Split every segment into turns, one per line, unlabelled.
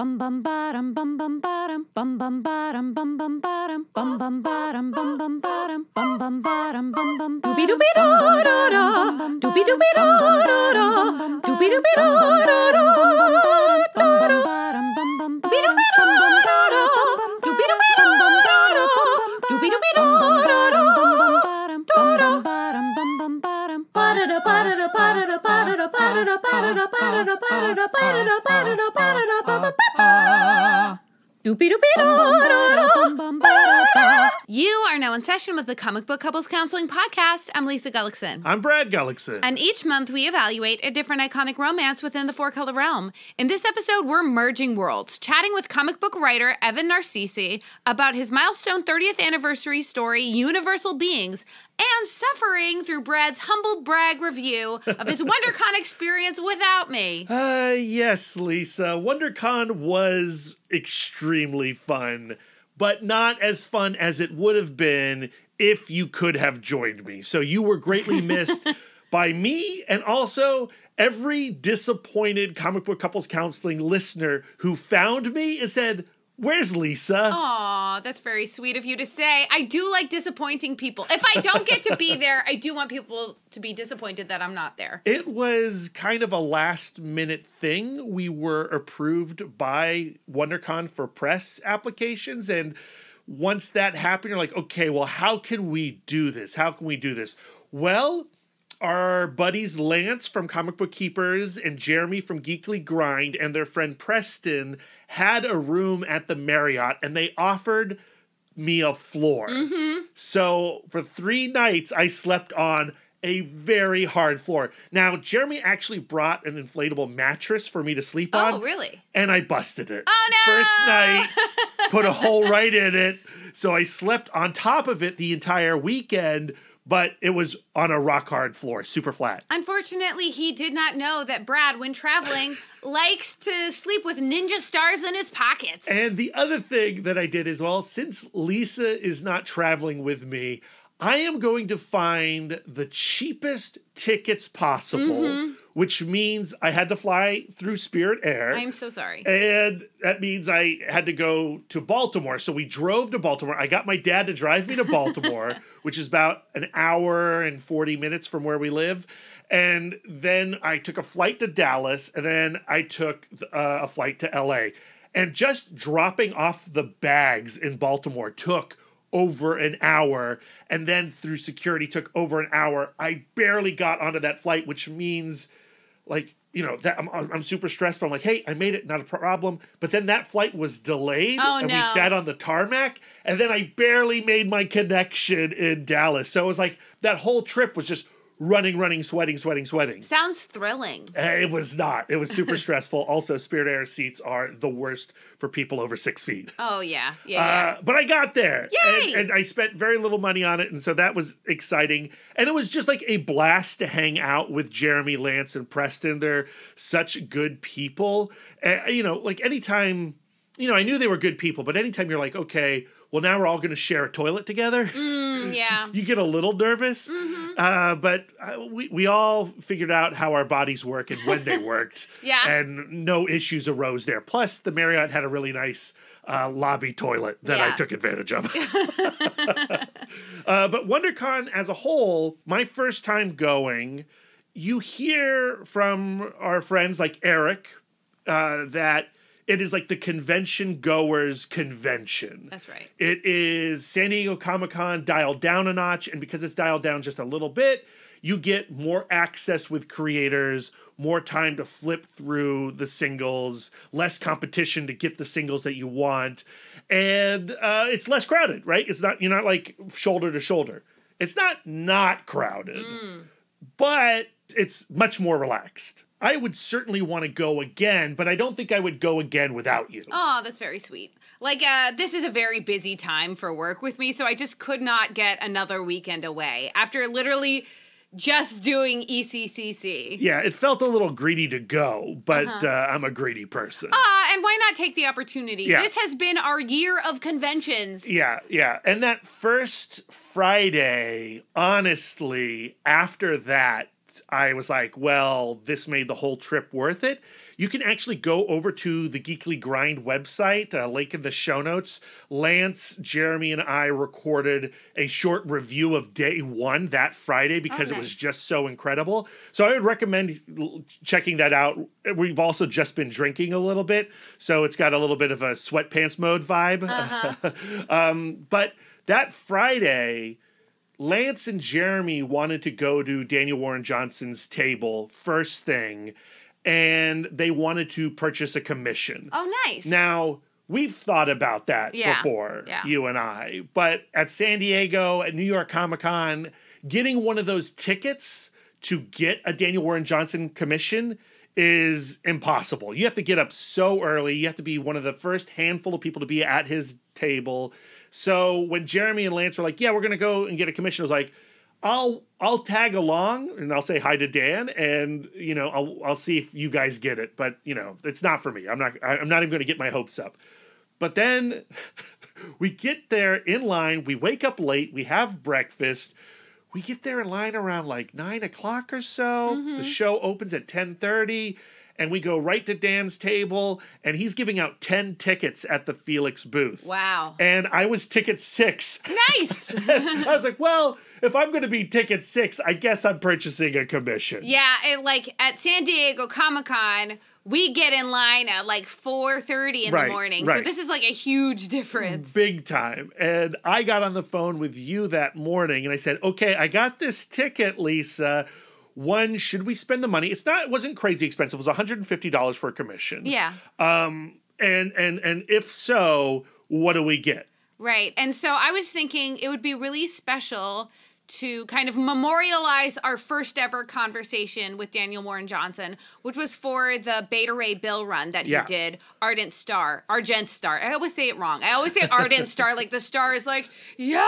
bum bum bottom bum bum bottom bum bum bottom bum bum bottom bum bum bottom bum bum bottom bum bum bottom bum bum
Doobie doobie da da da. Doobie doobie da da da. Doobie doobie da da da. Doobie da da da. Doopy doopy
you are now in session with the Comic Book Couples Counseling Podcast. I'm Lisa Gullickson.
I'm Brad Gullickson.
And each month we evaluate a different iconic romance within the four color realm. In this episode, we're merging worlds, chatting with comic book writer Evan Narcisse about his milestone 30th anniversary story, Universal Beings, and suffering through Brad's humble brag review of his WonderCon experience without me.
uh, yes, Lisa. WonderCon was extremely fun, but not as fun as it would have been if you could have joined me. So you were greatly missed by me and also every disappointed comic book couples counseling listener who found me and said, Where's Lisa?
Aw, that's very sweet of you to say. I do like disappointing people. If I don't get to be there, I do want people to be disappointed that I'm not there.
It was kind of a last minute thing. We were approved by WonderCon for press applications. And once that happened, you're like, okay, well, how can we do this? How can we do this? Well, our buddies Lance from Comic Book Keepers and Jeremy from Geekly Grind and their friend Preston had a room at the Marriott and they offered me a floor. Mm-hmm. So for three nights, I slept on a very hard floor. Now, Jeremy actually brought an inflatable mattress for me to sleep oh, on.
Oh, really?
And I busted it.
Oh, no!
First night, put a hole right in it. So I slept on top of it the entire weekend, but it was on a rock hard floor, super flat.
Unfortunately, he did not know that Brad, when traveling, likes to sleep with ninja stars in his pockets.
And the other thing that I did as well, since Lisa is not traveling with me, I am going to find the cheapest tickets possible, which means I had to fly through Spirit Air.
I'm so sorry.
and that means I had to go to Baltimore. So we drove to Baltimore. I got my dad to drive me to Baltimore, which is about an hour and 40 minutes from where we live. And then I took a flight to Dallas, and then I took uh, a flight to LA. And just dropping off the bags in Baltimore took over an hour. And then through security took over an hour. I barely got onto that flight which means like you know that I'm, I'm super stressed but i'm like hey i made it not a problem. But then that flight was delayed
Oh,
and we sat on the tarmac and then i barely made my connection in dallas. So it was like that whole trip was just running running sweating sweating sweating
Sounds thrilling.
It was not it was super stressful also spirit air seats are the worst for people over six feet
Oh, yeah. Yeah. yeah.
uh, but I got there.
Yay!
And, and I spent very little money on it. And so that was exciting. And it was just like a blast to hang out with Jeremy, Lance, and Preston. They're such good people. Uh, you know, like anytime, you know, I knew they were good people, but anytime you're like, okay, well, now we're all going to share a toilet together.
Mm, yeah.
You get a little nervous, uh, but uh, we, we all figured out how our bodies work and when they worked.
Yeah.
And no issues arose there. Plus, the Marriott had a really nice uh, lobby toilet that I took advantage of. uh, but WonderCon as a whole, my first time going, you hear from our friends like Eric uh, that it is like the convention goers convention.
That's right.
It is San Diego Comic Con dialed down a notch, and because it's dialed down just a little bit, you get more access with creators, more time to flip through the singles, less competition to get the singles that you want, and uh, it's less crowded, right? It's not you're not like shoulder to shoulder. It's not not crowded, but it's much more relaxed. I would certainly want to go again, but I don't think I would go again without you.
Oh, that's very sweet. Like, uh, this is a very busy time for work with me, so I just could not get another weekend away after literally just doing ECCC.
Yeah, it felt a little greedy to go, but uh I'm a greedy person.
Ah, and why not take the opportunity?
Yeah.
This has been our year of conventions.
Yeah, yeah. And that first Friday, honestly, after that, I was like, well, this made the whole trip worth it. you can actually go over to the Geekly Grind website, uh, link in the show notes. Lance, Jeremy, and I recorded a short review of day one that Friday because it was just so incredible. So I would recommend checking that out. We've also just been drinking a little bit, so it's got a little bit of a sweatpants mode vibe. um, but that Friday, Lance and Jeremy wanted to go to Daniel Warren Johnson's table first thing, and they wanted to purchase a commission.
Oh, nice.
Now, we've thought about that
Yeah,
before,
yeah.
you and I, but at San Diego, at New York Comic Con, getting one of those tickets to get a Daniel Warren Johnson commission is impossible. You have to get up so early. You have to be one of the first handful of people to be at his table. So when Jeremy and Lance were like, "Yeah, we're going to go and get a commission," I was like, "I'll I'll tag along and I'll say hi to Dan and you know I'll I'll see if you guys get it, but you know it's not for me. I'm not I'm not even going to get my hopes up." But then we get there in line. We wake up late. We have breakfast. We get there in line around like nine o'clock or so. The mm-hmm. show opens at ten thirty, and we go right to Dan's table, and he's giving out ten tickets at the Felix booth.
wow.
And I was ticket six.
Nice.
I was like, well, if I'm going to be ticket six, I guess I'm purchasing a commission.
yeah, it, like at San Diego Comic Con, we get in line at like 4:30 in
Right,
the morning. So
right.
this is like a huge difference.
Big time. And I got on the phone with you that morning and I said, okay, I got this ticket, Lisa. One, should we spend the money? It's not, it wasn't crazy expensive. It was $150 for a commission.
Yeah.
Um, and and and if so, what do we get?
Right. And so I was thinking it would be really special to kind of memorialize our first ever conversation with Daniel Warren Johnson, which was for the Beta Ray Bill run that he
Yeah.
did, Ardent Star, Argent Star. I always say it wrong. I always say Ardent Star, like the star is like, yeah,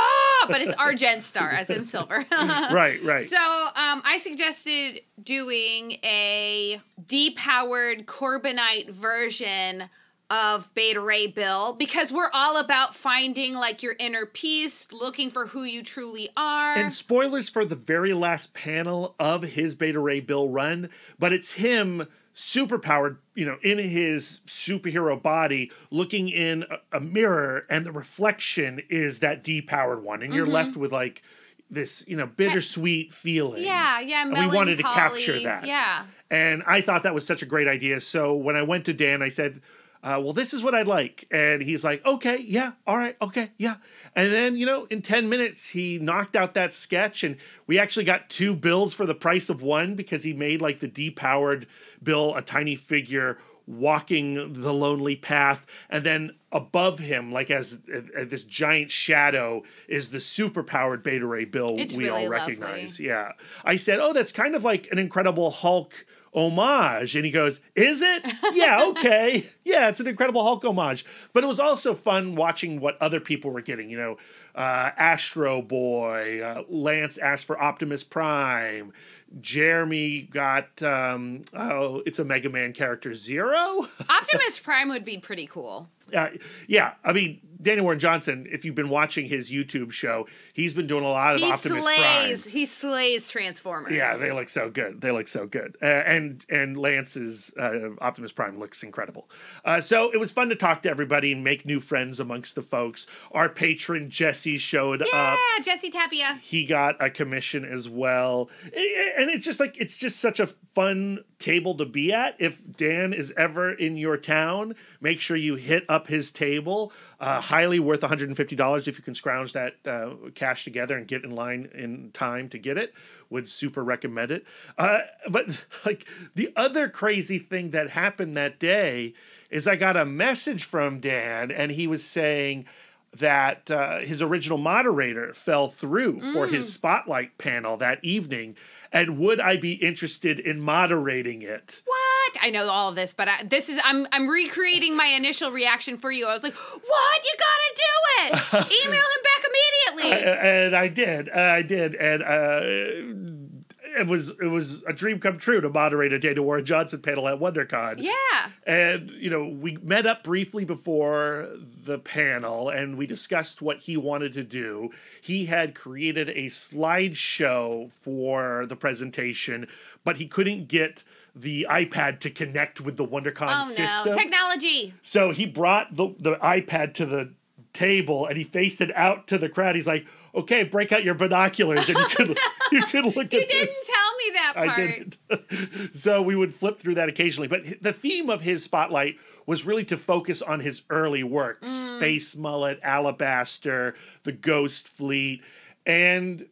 but it's Argent Star, as in silver.
Right, right.
So um, I suggested doing a depowered Korbinite version of Beta Ray Bill because we're all about finding like your inner peace, looking for who you truly are.
And spoilers for the very last panel of his Beta Ray Bill run, but it's him superpowered, you know, in his superhero body, looking in a, a mirror, and the reflection is that depowered one, and you're left with like this, you know, bittersweet feeling.
Mm-hmm. yeah, yeah,
And we wanted to capture that.
Yeah.
And I thought that was such a great idea. So when I went to Dan, I said, uh, well, this is what I'd like. And he's like, okay, yeah, all right, okay, yeah. And then, you know, in 10 minutes, he knocked out that sketch. And we actually got two bills for the price of one because he made like the depowered bill, a tiny figure walking the lonely path. And then above him, like as uh, this giant shadow, is the superpowered Beta Ray Bill
It's
we
really
all
lovely.
recognize. Yeah. I said, Oh, that's kind of like an Incredible Hulk homage. And he goes, Is it? Yeah, okay. yeah, it's an Incredible Hulk homage. But it was also fun watching what other people were getting. You know, uh, Astro Boy, uh, Lance asked for Optimus Prime. Jeremy got, um, oh, it's a Mega Man character, Zero?
Optimus Prime would be pretty cool.
Uh, yeah, I mean Daniel Warren Johnson. If you've been watching his YouTube show, he's been doing a lot of
He
Optimus
slays.
Prime.
He slays Transformers.
Yeah, they look so good. They look so good. Uh, and and Lance's uh, Optimus Prime looks incredible. Uh, so it was fun to talk to everybody and make new friends amongst the folks. Our patron Jesse showed
yeah,
up.
Yeah, Jesse Tapia.
He got a commission as well. And it's just like it's just such a fun table to be at. If Dan is ever in your town, make sure you hit up his table. Uh, highly worth $150 if you can scrounge that uh, cash together and get in line in time to get it. Would super recommend it. Uh, but like the other crazy thing that happened that day is I got a message from Dan and he was saying, that uh, his original moderator fell through for his spotlight panel that evening. And would I be interested in moderating it?
What? I know all of this, but I, this is I'm I'm recreating my initial reaction for you. I was like, "What? You gotta do it! Email him back immediately."
and I did, I did, and uh, it was it was a dream come true to moderate a Daniel Warren Johnson panel at WonderCon.
yeah.
And, you know, we met up briefly before the panel and we discussed what he wanted to do. He had created a slideshow for the presentation, but he couldn't get the iPad to connect with the WonderCon
Oh
system.
no, technology.
So he brought the, the iPad to the table and he faced it out to the crowd. He's like, "Okay, break out your binoculars and you could you could look
You
at
didn't
this."
tell me that part.
I didn't. so we would flip through that occasionally, but the theme of his spotlight was really to focus on his early work:
Mm.
Space Mullet, Alabaster, The Ghost Fleet, and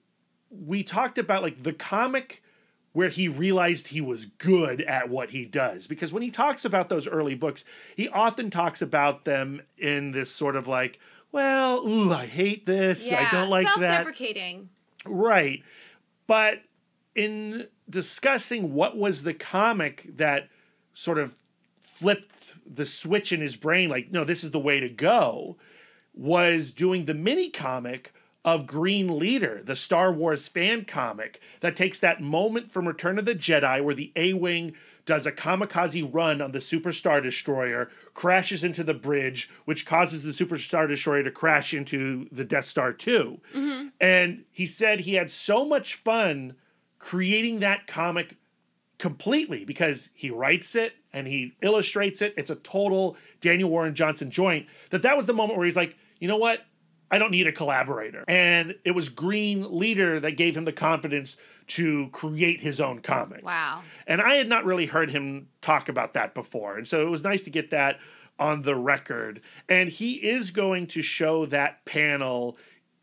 we talked about like the comic where he realized he was good at what he does because when he talks about those early books he often talks about them in this sort of like well ooh i hate this. I don't like that.
Self-deprecating.
right. But in discussing what was the comic that sort of flipped the switch in his brain like no this is the way to go was doing the mini comic of Green Leader, the Star Wars fan comic that takes that moment from Return of the Jedi where the A Wing does a kamikaze run on the Superstar Destroyer, crashes into the bridge, which causes the Superstar Destroyer to crash into the Death Star 2. Mm-hmm. And he said he had so much fun creating that comic completely because he writes it and he illustrates it. It's a total Daniel Warren Johnson joint. That that was the moment where he's like, you know what? I don't need a collaborator. And it was Green Leader that gave him the confidence to create his own comics.
Wow.
And I had not really heard him talk about that before. And so it was nice to get that on the record. And he is going to show that panel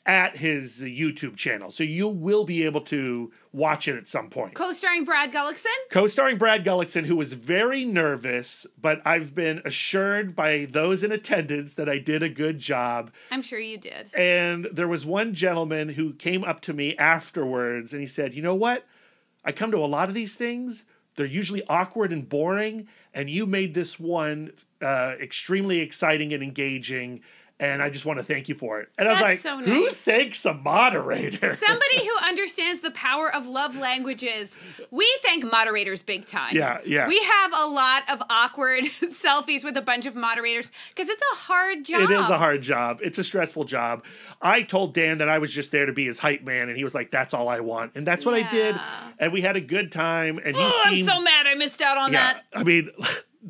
at his YouTube channel. So you will be able to watch it at some point
Co-starring Brad Gullickson.
co-starring Brad Gullickson, who was very nervous, but I've been assured by those in attendance that I did a good job.
I'm sure you did.
And there was one gentleman who came up to me afterwards and he said, "You know what? I come to a lot of these things. They're usually awkward and boring, and you made this one uh, extremely exciting and engaging." And I just want to thank you for it. And I was like,
so
"Who
nice.
thanks a moderator?"
Somebody who understands the power of love languages. We thank moderators big time.
Yeah, yeah.
We have a lot of awkward selfies with a bunch of moderators because it's a hard job.
It is a hard job. It's a stressful job. I told Dan that I was just there to be his hype man, and he was like, "That's all I want," and that's what I did. And we had a good time. And he
Oh, I'm so mad I missed out on
yeah.
that.
I mean,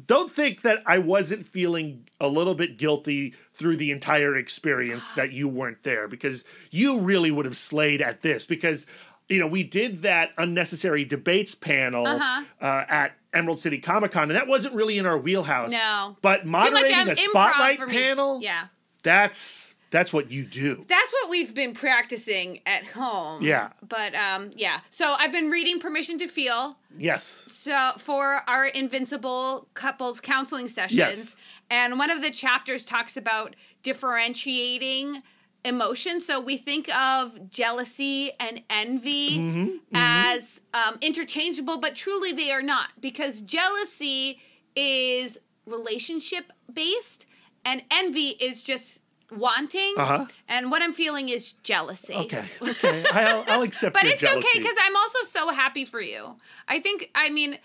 don't think that I wasn't feeling a little bit guilty through the entire experience that you weren't there because you really would have slayed at this because. You know, we did that unnecessary debates panel
Uh-huh.
uh, at Emerald City Comic Con, and that wasn't really in our wheelhouse.
No.
but
much
moderating
um,
a spotlight panel,
Yeah.
that's that's what you do.
That's what we've been practicing at home.
Yeah.
But um yeah. So I've been reading Permission to Feel
Yes.
so for our invincible couples counseling sessions
Yes.
and one of the chapters talks about differentiating emotions so we think of jealousy and envy
Mm-hmm,
as um, interchangeable but truly they are not because jealousy is relationship based and envy is just wanting
Uh-huh.
and what i'm feeling is jealousy
Okay. Okay. I'll, I'll accept
but it's
jealousy.
okay because I'm also so happy for you. I think, I mean,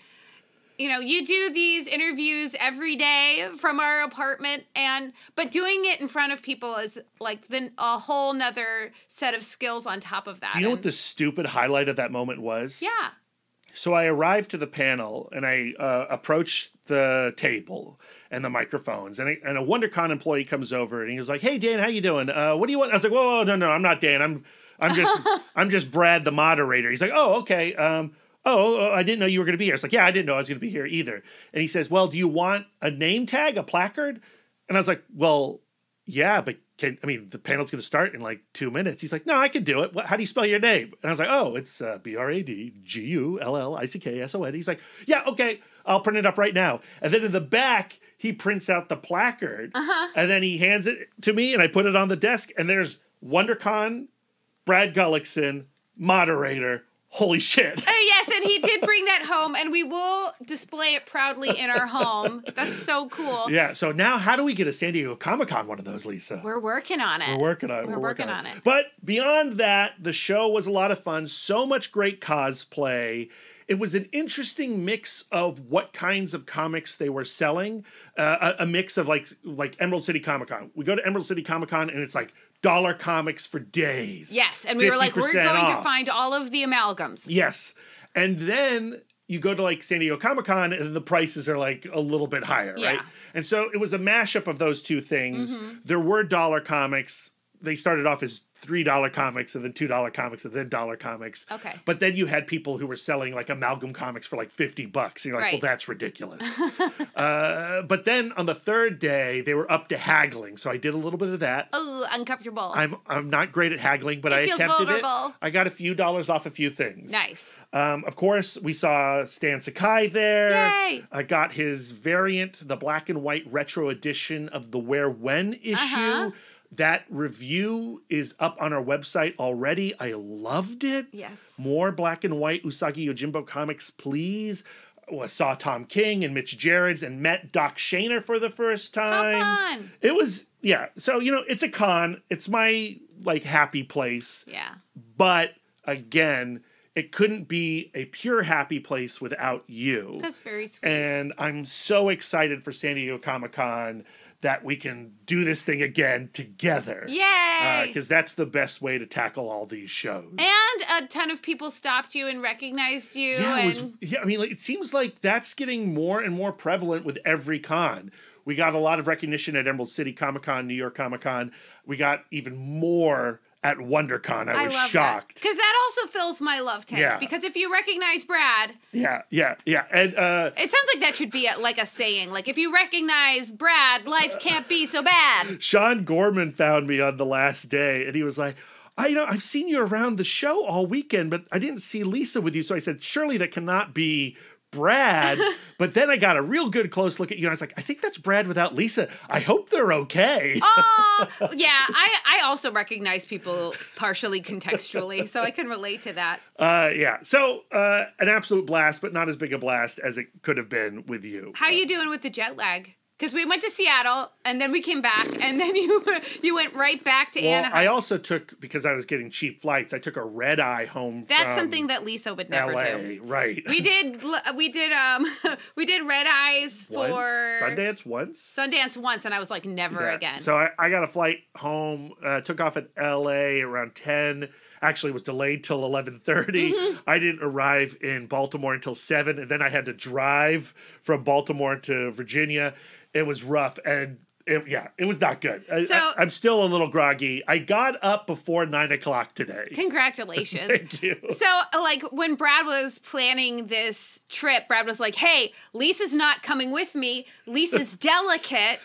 you know, you do these interviews every day from our apartment, and but doing it in front of people is like then a whole nother set of skills on top of that.
Do you know what the stupid highlight of that moment was?
Yeah.
So I arrived to the panel and I uh, approached the table and the microphones, and, I, and a WonderCon employee comes over and he was like, "Hey Dan, how you doing? Uh, what do you want?" I was like, "Whoa, whoa, no, no, I'm not Dan. I'm I'm just I'm just Brad, the moderator." He's like, "Oh, okay. Um, oh, oh, I didn't know you were going to be here." It's like, "Yeah, I didn't know I was going to be here either." And he says, "Well, do you want a name tag, a placard?" And I was like, "Well, yeah, but can I mean the panel's going to start in like two minutes?" He's like, "No, I can do it. What, how do you spell your name?" And I was like, "Oh, it's uh, B R A D G U L L I C K S O N." He's like, "Yeah, okay, I'll print it up right now." And then in the back, he prints out the placard, and then he hands it to me, and I put it on the desk, and there's WonderCon, Brad Gullickson, moderator. Holy shit!
Uh, yes, and he did bring that home, and we will display it proudly in our home. That's so cool.
Yeah. So now, how do we get a San Diego Comic Con one of those, Lisa?
We're working on it.
We're working on it.
We're working on it.
But beyond that, the show was a lot of fun. So much great cosplay. It was an interesting mix of what kinds of comics they were selling. Uh, a, a mix of like like Emerald City Comic Con. We go to Emerald City Comic Con and it's like dollar comics for days.
Yes, and we were like, we're
50%
going to find all of the amalgams.
Yes. And then you go to like San Diego Comic Con and the prices are like a little bit higher,
Yeah.
right? And so it was a mashup of those two things.
Mm-hmm.
There were dollar comics. They started off as three dollar comics and then two dollar comics and then dollar comics.
Okay.
But then you had people who were selling like amalgam comics for like fifty bucks. And you're like,
Right.
well, that's ridiculous. uh, but then on the third day, they were up to haggling. So I did a little bit of that.
Oh, uncomfortable.
I'm I'm not great at haggling, but
It
I attempted
vulnerable.
it. I got a few dollars off a few things.
nice.
Um, of course, we saw Stan Sakai there.
Yay!
I got his variant, the black and white retro edition of the Where When issue.
Uh-huh.
That review is up on our website already. I loved it.
Yes.
More black and white Usagi Yojimbo comics, please. I saw Tom King and Mitch Gerads and met Doc Shaner for the first time.
fun.
It was yeah. So you know, it's a con. It's my like happy place.
Yeah.
But again, it couldn't be a pure happy place without you.
That's very sweet.
and I'm so excited for San Diego Comic Con that we can do this thing again together.
Yay!
Uh, because that's the best way to tackle all these shows.
and a ton of people stopped you and recognized you.
yeah, it
and
was, yeah, I mean, like, it seems like that's getting more and more prevalent with every con. We got a lot of recognition at Emerald City Comic Con, New York Comic Con. We got even more at WonderCon. I
I
was shocked.
Because that also fills my love tank.
Yeah.
Because if you recognize Brad,
Yeah, yeah, yeah. And uh,
it sounds like that should be a, like a saying. Like if you recognize Brad, life can't be so bad.
Sean Gorman found me on the last day, and he was like, "I, you know, I've seen you around the show all weekend, but I didn't see Lisa with you." So I said, "Surely that cannot be." Brad, but then I got a real good close look at you, and I was like, I think that's Brad without Lisa. I hope they're okay.
Oh, yeah. I, I also recognize people partially contextually, so I can relate to that.
Uh, yeah. So uh, an absolute blast, but not as big a blast as it could have been with you.
How you doing with the jet lag? Because we went to Seattle and then we came back and then you you went right back to
Well,
Anaheim.
I also took because I was getting cheap flights. I took a red eye home.
That's something that Lisa would never
LA,
do.
right?
We did we did um we did red eyes
Once?
for
Sundance once.
Sundance once and I was like never
Yeah.
again.
So I, I got a flight home. Uh, took off at L.A. around ten. Actually, was delayed till 11:30.
Mm-hmm.
I didn't arrive in Baltimore until seven, and then I had to drive from Baltimore to Virginia. It was rough, and it, yeah, it was not good. I,
So-
I, am still a little groggy. I got up before nine o'clock today.
Congratulations.
Thank you.
So, like, when Brad was planning this trip, Brad was like, hey, Lisa's not coming with me. Lisa's delicate,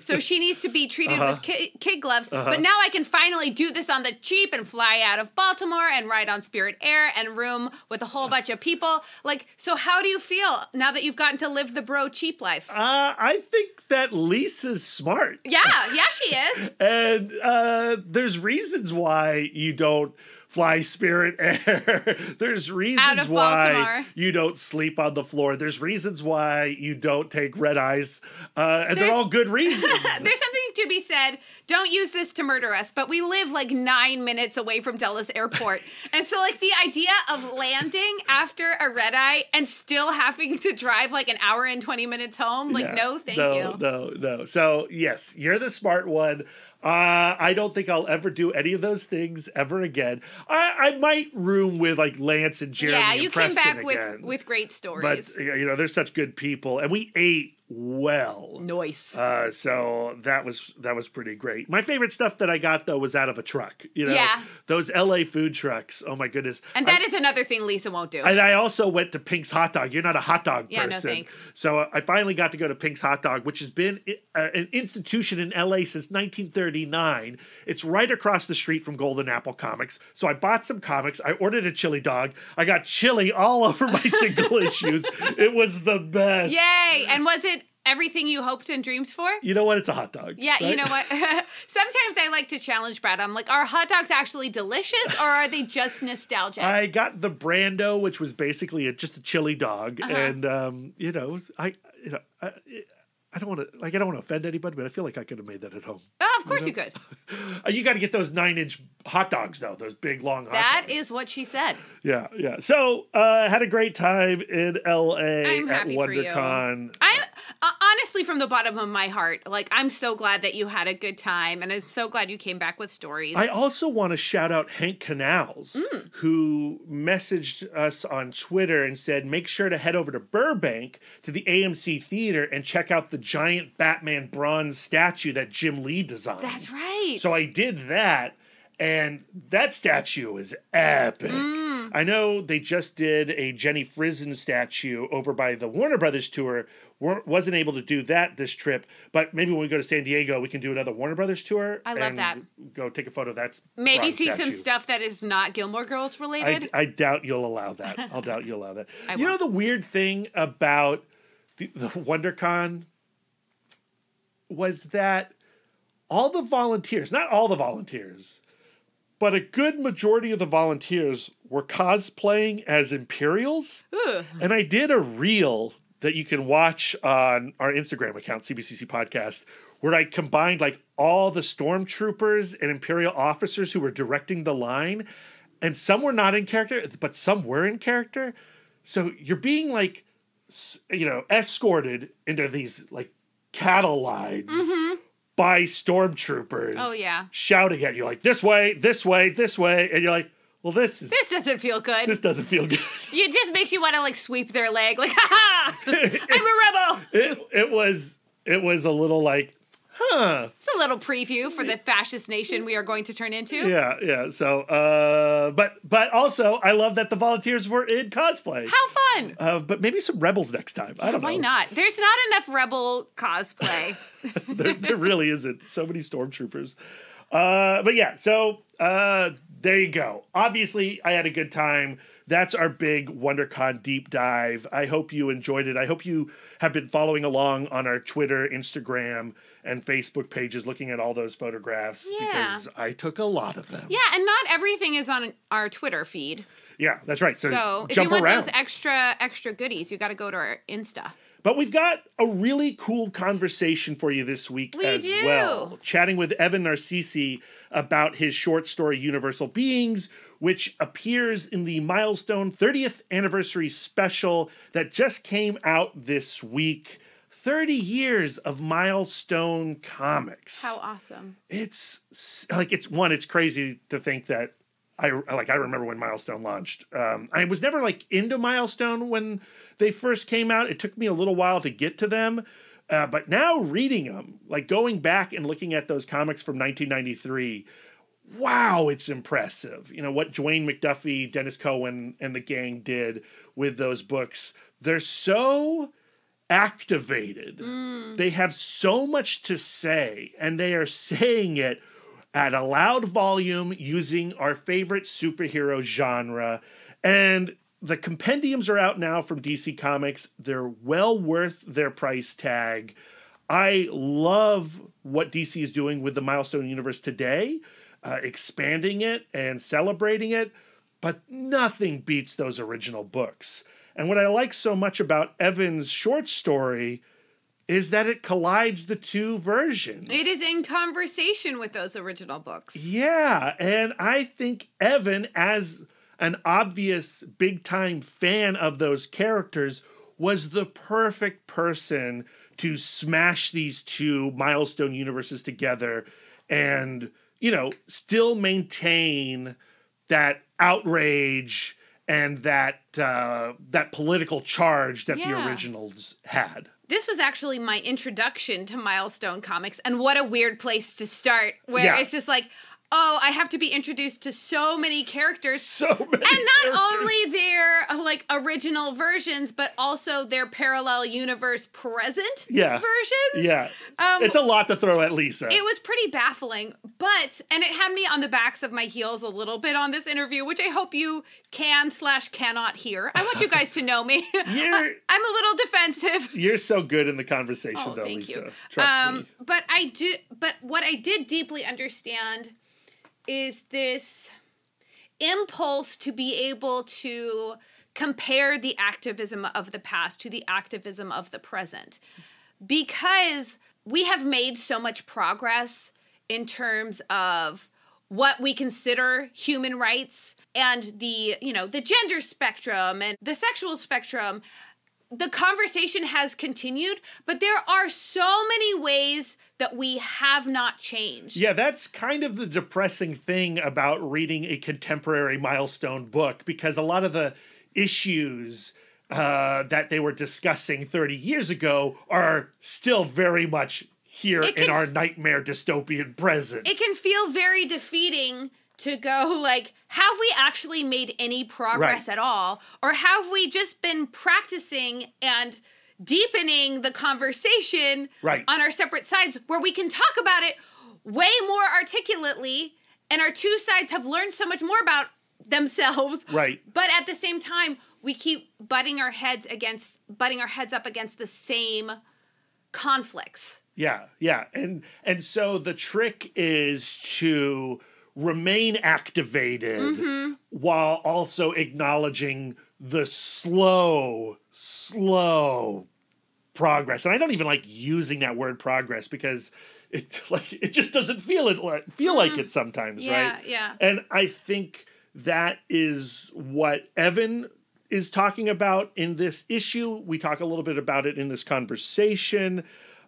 so she needs to be treated
Uh-huh.
with ki- kid gloves. But now I can finally do this on the cheap and fly out of Baltimore and ride on Spirit Air and room with a whole bunch of people. Like, so how do you feel now that you've gotten to live the bro cheap life?
Uh, I think that Lisa's smart.
yeah, yeah, she is.
And uh, there's reasons why you don't fly Spirit Air. there's reasons why you don't sleep on the floor. There's reasons why you don't take red eyes. Uh, and they're all good reasons.
There's something to be said. Don't use this to murder us, but we live like nine minutes away from Dulles Airport. and so, like, the idea of landing after a red eye and still having to drive like an hour and 20 minutes home, like,
Yeah.
no, thank
no,
you.
No, no, no. So, yes, you're the smart one. Uh, I don't think I'll ever do any of those things ever again. I, I might room with like Lance and Jeremy.
yeah, you came back with
again.
with great stories.
but you know they're such good people, and we ate well.
Nice.
Uh, so that was that was pretty great. My favorite stuff that I got though was out of a truck. You know,
Yeah.
those L.A. food trucks. Oh my goodness!
and that is another thing Lisa won't do.
And I also went to Pink's Hot Dog. You're not a hot dog
Yeah, no
person.
thanks.
So I finally got to go to Pink's Hot Dog, which has been uh, an institution in LA since 1939. It's right across the street from Golden Apple Comics. So I bought some comics. I ordered a chili dog. I got chili all over my single issues. It was the best.
Yay! And was it everything you hoped and dreamed for?
You know what? It's a hot dog.
Yeah, you know what? Sometimes I like to challenge Brad. I'm like, are hot dogs actually delicious or are they just nostalgic?
I got the Brando, which was basically a, just a chili dog,
Uh-huh.
and um, you know, I, you know, I, I don't want to like I don't want to offend anybody, but I feel like I could have made that at home.
oh, of course you could.
Uh, you got to get those nine inch hot dogs though, those big long hot
That
dogs.
is what she said.
yeah, yeah. So uh, had a great time in L.A.
I'm
at
happy for you.
WonderCon.
I'm uh, honestly, from the bottom of my heart, like I'm so glad that you had a good time, and I'm so glad you came back with stories.
I also want to shout out Hank Kanalz,
Mm.
who messaged us on Twitter and said, make sure to head over to Burbank to the AMC Theater and check out the giant Batman bronze statue that Jim Lee designed.
That's right.
So I did that, and that statue is epic.
Mm.
I know they just did a Jenny Frison statue over by the Warner Brothers tour. We're, wasn't able to do that this trip, but maybe when we go to San Diego, we can do another Warner Brothers tour.
I love
and
that.
Go take a photo. of That's
Maybe see some stuff that is not Gilmore Girls related.
I doubt you'll allow that. I'll doubt you'll allow that.
I
you know the weird thing about the, the WonderCon was that all the volunteers, not all the volunteers, but a good majority of the volunteers were cosplaying as Imperials.
Ooh.
And I did a reel that you can watch on our Instagram account, CBCC Podcast, where I combined like all the stormtroopers and Imperial officers who were directing the line. And some were not in character, but some were in character. So you're being like, you know, escorted into these like cattle lines mm-hmm. By stormtroopers.
Oh, yeah.
Shouting at you like, this way, this way, this way. And you're like, well, this is.
This doesn't feel good.
this doesn't feel good.
it just makes you want to like sweep their leg, like, ha ha! I'm a rebel.
it it was it was a little like huh
It's a little preview for the fascist nation we are going to turn into.
yeah yeah so uh but but also i love that the volunteers were in cosplay
How fun!
uh, but maybe some rebels next time i don't
Why
know Why
not? There's not enough rebel cosplay.
there, there really isn't so many stormtroopers uh but yeah so uh there you go. Obviously i had a good time. That's our big wondercon deep dive. I hope you enjoyed it. I hope you have been following along on our twitter instagram and facebook pages looking at all those photographs
Yeah.
because i took a lot of them.
Yeah, and not everything is on our Twitter feed.
yeah that's right. So,
So if you want
around.
those extra extra goodies, you got to go to our Insta.
But we've got a really cool conversation for you this week
We
as
do.
well. Chatting with Evan Narcisse about his short story Universal Beings, which appears in the Milestone 30th anniversary special that just came out this week. 30 years of Milestone comics
How awesome!
it's like it's one it's crazy to think that i like i remember when milestone launched. Um i was never like into milestone when they first came out. It took me a little while to get to them uh, but now reading them like going back and looking at those comics from 1993 wow it's impressive. You know what dwayne mcduffie Denys Cowan and the gang did with those books. They're so activated. They have so much to say, and they are saying it at a loud volume using our favorite superhero genre. And the compendiums are out now from DC Comics. They're well worth their price tag. I love what DC is doing with the Milestone universe today, uh, expanding it and celebrating it, but nothing beats those original books. And what I like so much about Evan's short story is that it collides the two versions.
It is in conversation with those original books.
Yeah, and I think Evan, as an obvious big time fan of those characters, was the perfect person to smash these two milestone universes together and, you know, still maintain that outrage and that uh, that political charge that the originals had.
This was actually my introduction to Milestone Comics, and what a weird place to start, where
Yeah.
it's just like, oh, I have to be introduced to so many characters.
So many
and not
characters.
only their like original versions, but also their parallel universe present
Yeah.
versions.
Yeah.
Um,
it's a lot to throw at Lisa.
It was pretty baffling, but and it had me on the backs of my heels a little bit on this interview, which I hope you can slash cannot hear. I want you guys to know me.
You're-
I'm a little defensive.
You're so good in the conversation,
Oh,
though,
thank
Lisa.
you.
Trust
um,
me.
But I do. But what I did deeply understand is this impulse to be able to compare the activism of the past to the activism of the present, because we have made so much progress in terms of what we consider human rights and the you know the gender spectrum and the sexual spectrum the conversation has continued, but there are so many ways that we have not changed.
Yeah, that's kind of the depressing thing about reading a contemporary milestone book because a lot of the issues uh, that they were discussing 30 years ago are still very much here
It
in our nightmare dystopian present.
It can feel very defeating to go like have we actually made any progress
Right.
at all or have we just been practicing and deepening the conversation
Right.
on our separate sides where we can talk about it way more articulately and our two sides have learned so much more about themselves
Right.
but at the same time we keep butting our heads against butting our heads up against the same conflicts
Yeah, yeah. And and so the trick is to remain activated
Mm-hmm.
while also acknowledging the slow, slow progress. And I don't even like using that word progress because it like it just doesn't feel it like feel like it sometimes,
Mm-hmm. Yeah,
right?
yeah.
And I think that is what Evan is talking about in this issue. We talk a little bit about it in this conversation.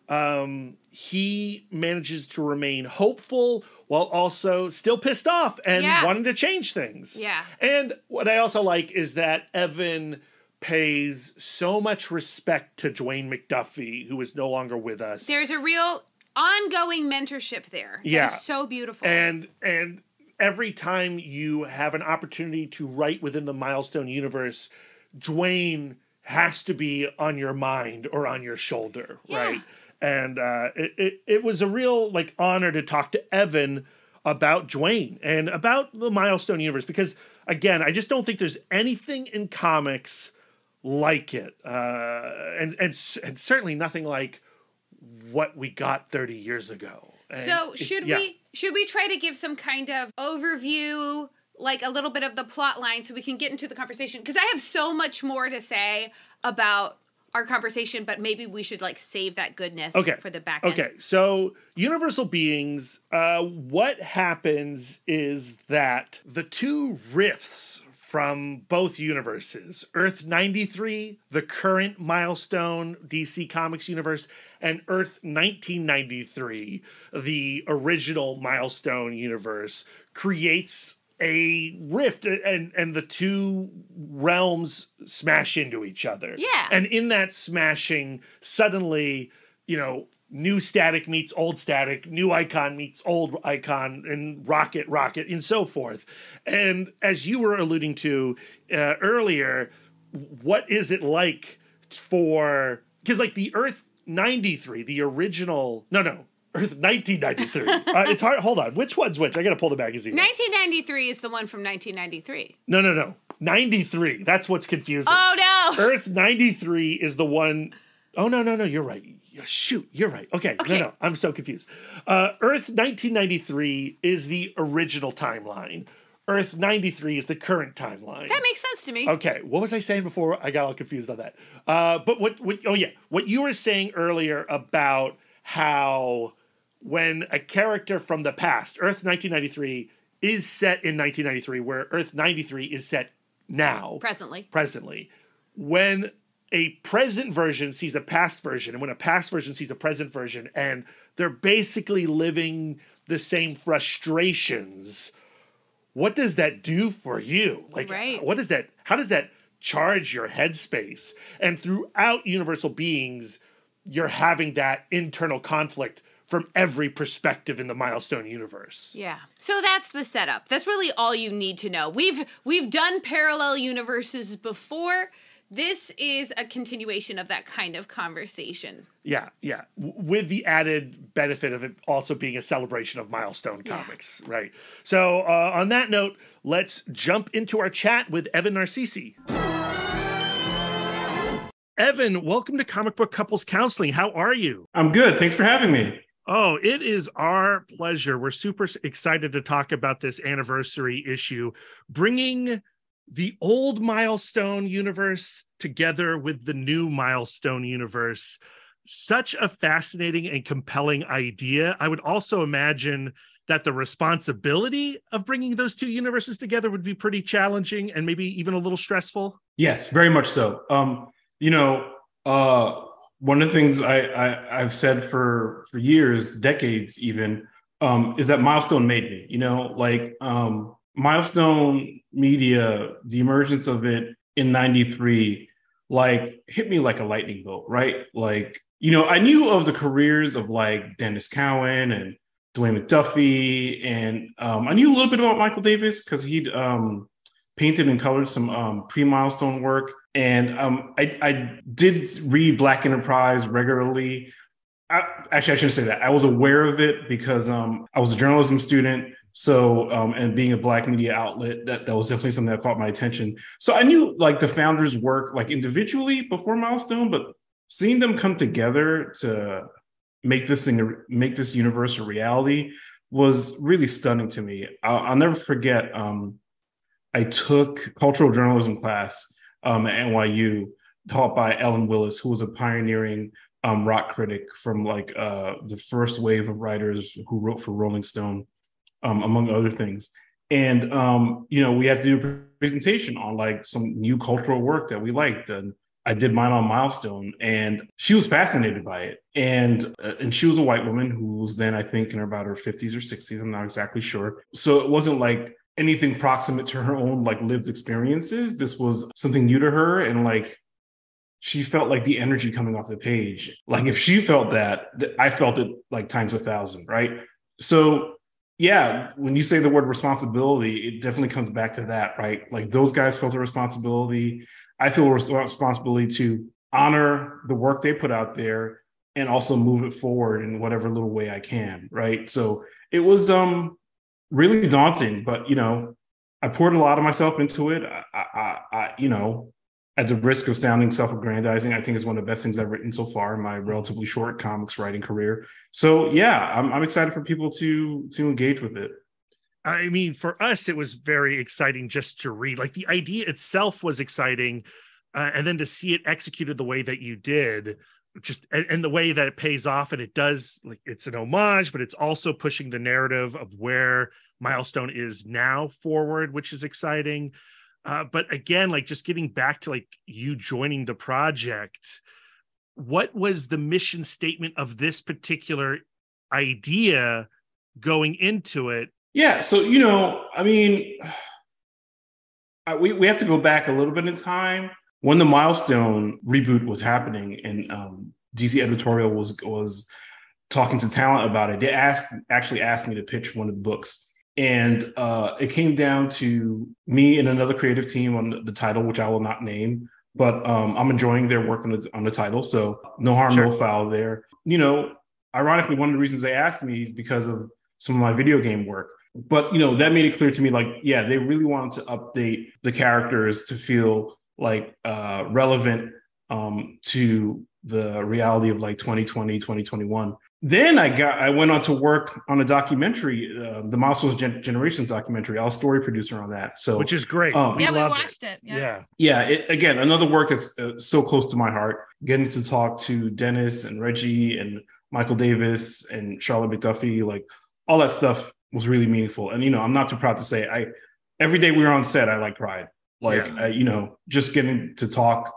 Um, he manages to remain hopeful while also still pissed off and
Yeah.
wanting to change things.
Yeah.
And what I also like is that Evan pays so much respect to Dwayne McDuffie, who is no longer with us.
There's a real ongoing mentorship there.
Yeah.
So beautiful.
and and every time you have an opportunity to write within the milestone universe dwayne has to be on your mind or on your shoulder
Yeah.
right and uh, it, it, it was a real like honor to talk to evan about dwayne and about the milestone universe because again i just don't think there's anything in comics like it. Uh, and, and and certainly nothing like what we got 30 years ago. And
so
it-
should
yeah.
we should we try to give some kind of overview like a little bit of the plot line so we can get into the conversation? Because I have so much more to say about our conversation but maybe we should like save that goodness
Okay.
for the back end.
Okay, so universal beings, uh, what happens is that the two rifts from both universes, Earth 93, the current milestone DC Comics universe, and Earth 1993, the original milestone universe, creates a rift and and the two realms smash into each other.
Yeah.
And in that smashing, suddenly, you know, new static meets old static, new icon meets old icon, and rocket, rocket, and so forth. And as you were alluding to uh, earlier, what is it like for because like the Earth 93, the original, no, no. Earth 1993. uh, it's hard. Hold on. Which one's which? I got to pull the magazine. up.
1993 is the one from 1993.
No, no, no. 93. That's what's confusing.
Oh no.
Earth 93 is the one Oh no, no, no, you're right. Shoot, you're right. Okay,
Okay.
no, no, I'm so confused. Uh, Earth 1993 is the original timeline. Earth 93 is the current timeline.
That makes sense to me.
Okay, what was I saying before? I got all confused on that. Uh, but what, what? Oh yeah, what you were saying earlier about how when a character from the past, Earth 1993, is set in 1993, where Earth 93 is set now,
Presently.
presently, when a present version sees a past version, and when a past version sees a present version, and they're basically living the same frustrations what does that do for you? Like,
Right.
what does that, how does that charge your headspace? And throughout Universal Beings, you're having that internal conflict from every perspective in the milestone universe.
Yeah. So that's the setup. That's really all you need to know. We've we've done parallel universes before. This is a continuation of that kind of conversation.
Yeah, yeah. W- with the added benefit of it also being a celebration of milestone
Yeah.
comics, right? So, uh, on that note, let's jump into our chat with Evan Narcisse. Evan, welcome to Comic Book Couples Counseling. How are you?
I'm good. Thanks for having me.
Oh, it is our pleasure. We're super excited to talk about this anniversary issue, bringing the old milestone universe together with the new milestone universe. Such a fascinating and compelling idea. I would also imagine that the responsibility of bringing those two universes together would be pretty challenging and maybe even a little stressful.
Yes, very much so. Um, You know, uh, one of the things I, I have said for for years, decades even, um, is that Milestone made me. You know, like um, Milestone Media, the emergence of it in '93, like hit me like a lightning bolt, right? Like you know, I knew of the careers of like Denys Cowan and Dwayne McDuffie, and um, I knew a little bit about Michael Davis because he'd um, painted and colored some um, pre-milestone work. And um, I, I, did read Black Enterprise regularly. I, actually, I shouldn't say that. I was aware of it because um, I was a journalism student. So, um, and being a Black media outlet, that, that was definitely something that caught my attention. So I knew like the founders' work like individually before Milestone, but seeing them come together to make this thing, make this universe a reality was really stunning to me. I'll, I'll never forget. Um, I took cultural journalism class um, at NYU, taught by Ellen Willis, who was a pioneering um, rock critic from like uh, the first wave of writers who wrote for Rolling Stone, um, among other things. And um, you know, we had to do a presentation on like some new cultural work that we liked, and I did mine on Milestone, and she was fascinated by it. And uh, and she was a white woman who was then, I think, in about her fifties or sixties. I'm not exactly sure. So it wasn't like anything proximate to her own like lived experiences. This was something new to her, and like she felt like the energy coming off the page. Like if she felt that, I felt it like times a thousand, right? So yeah, when you say the word responsibility, it definitely comes back to that, right? Like those guys felt a responsibility. I feel a responsibility to honor the work they put out there and also move it forward in whatever little way I can, right? So it was um really daunting, but you know, I poured a lot of myself into it. I, I, I you know, at the risk of sounding self-aggrandizing, I think it's one of the best things I've written so far in my relatively short comics writing career. So yeah, I'm, I'm excited for people to to engage with it.
I mean, for us, it was very exciting just to read. Like the idea itself was exciting, uh, and then to see it executed the way that you did just and, and, the way that it pays off and it does like it's an homage but it's also pushing the narrative of where milestone is now forward which is exciting. Uh, but again like just getting back to like you joining the project what was the mission statement of this particular idea going into it?
Yeah so you know i mean we, we have to go back a little bit in time when the milestone reboot was happening and um, DC editorial was was talking to talent about it, they asked actually asked me to pitch one of the books, and uh, it came down to me and another creative team on the, title, which I will not name. But um, I'm enjoying their work on the on the title, so no harm, sure. no foul there. You know, ironically, one of the reasons they asked me is because of some of my video game work but you know that made it clear to me like yeah they really wanted to update the characters to feel like uh, relevant um, to the reality of like 2020 2021 then i got i went on to work on a documentary uh, the milestones Gen- generations documentary. I was story producer on that so
which is great.
um, we yeah we watched it, it.
yeah. Yeah,
yeah it, again another work that's uh, so close to my heart getting to talk to Denys and reggie and michael davis and charlotte mcduffie like all that stuff was really meaningful. And you know i'm not too proud to say i every day we were on set i like cried like yeah. uh, you know just getting to talk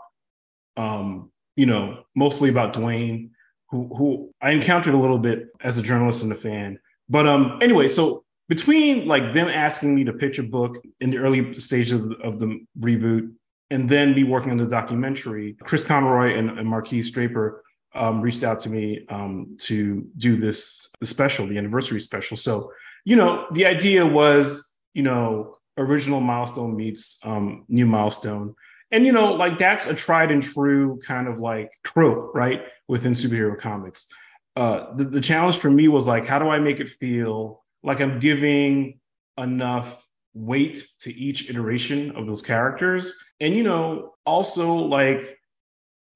um you know mostly about dwayne who who i encountered a little bit as a journalist and a fan. But um anyway so between like them asking me to pitch a book in the early stages of the, of the reboot and then me working on the documentary chris conroy and, and draper um, reached out to me um, to do this special the anniversary special. So you know the idea was you know original milestone meets um, new milestone and you know like that's a tried and true kind of like trope right within superhero comics. Uh the, the challenge for me was like how do i make it feel like i'm giving enough weight to each iteration of those characters? And you know also like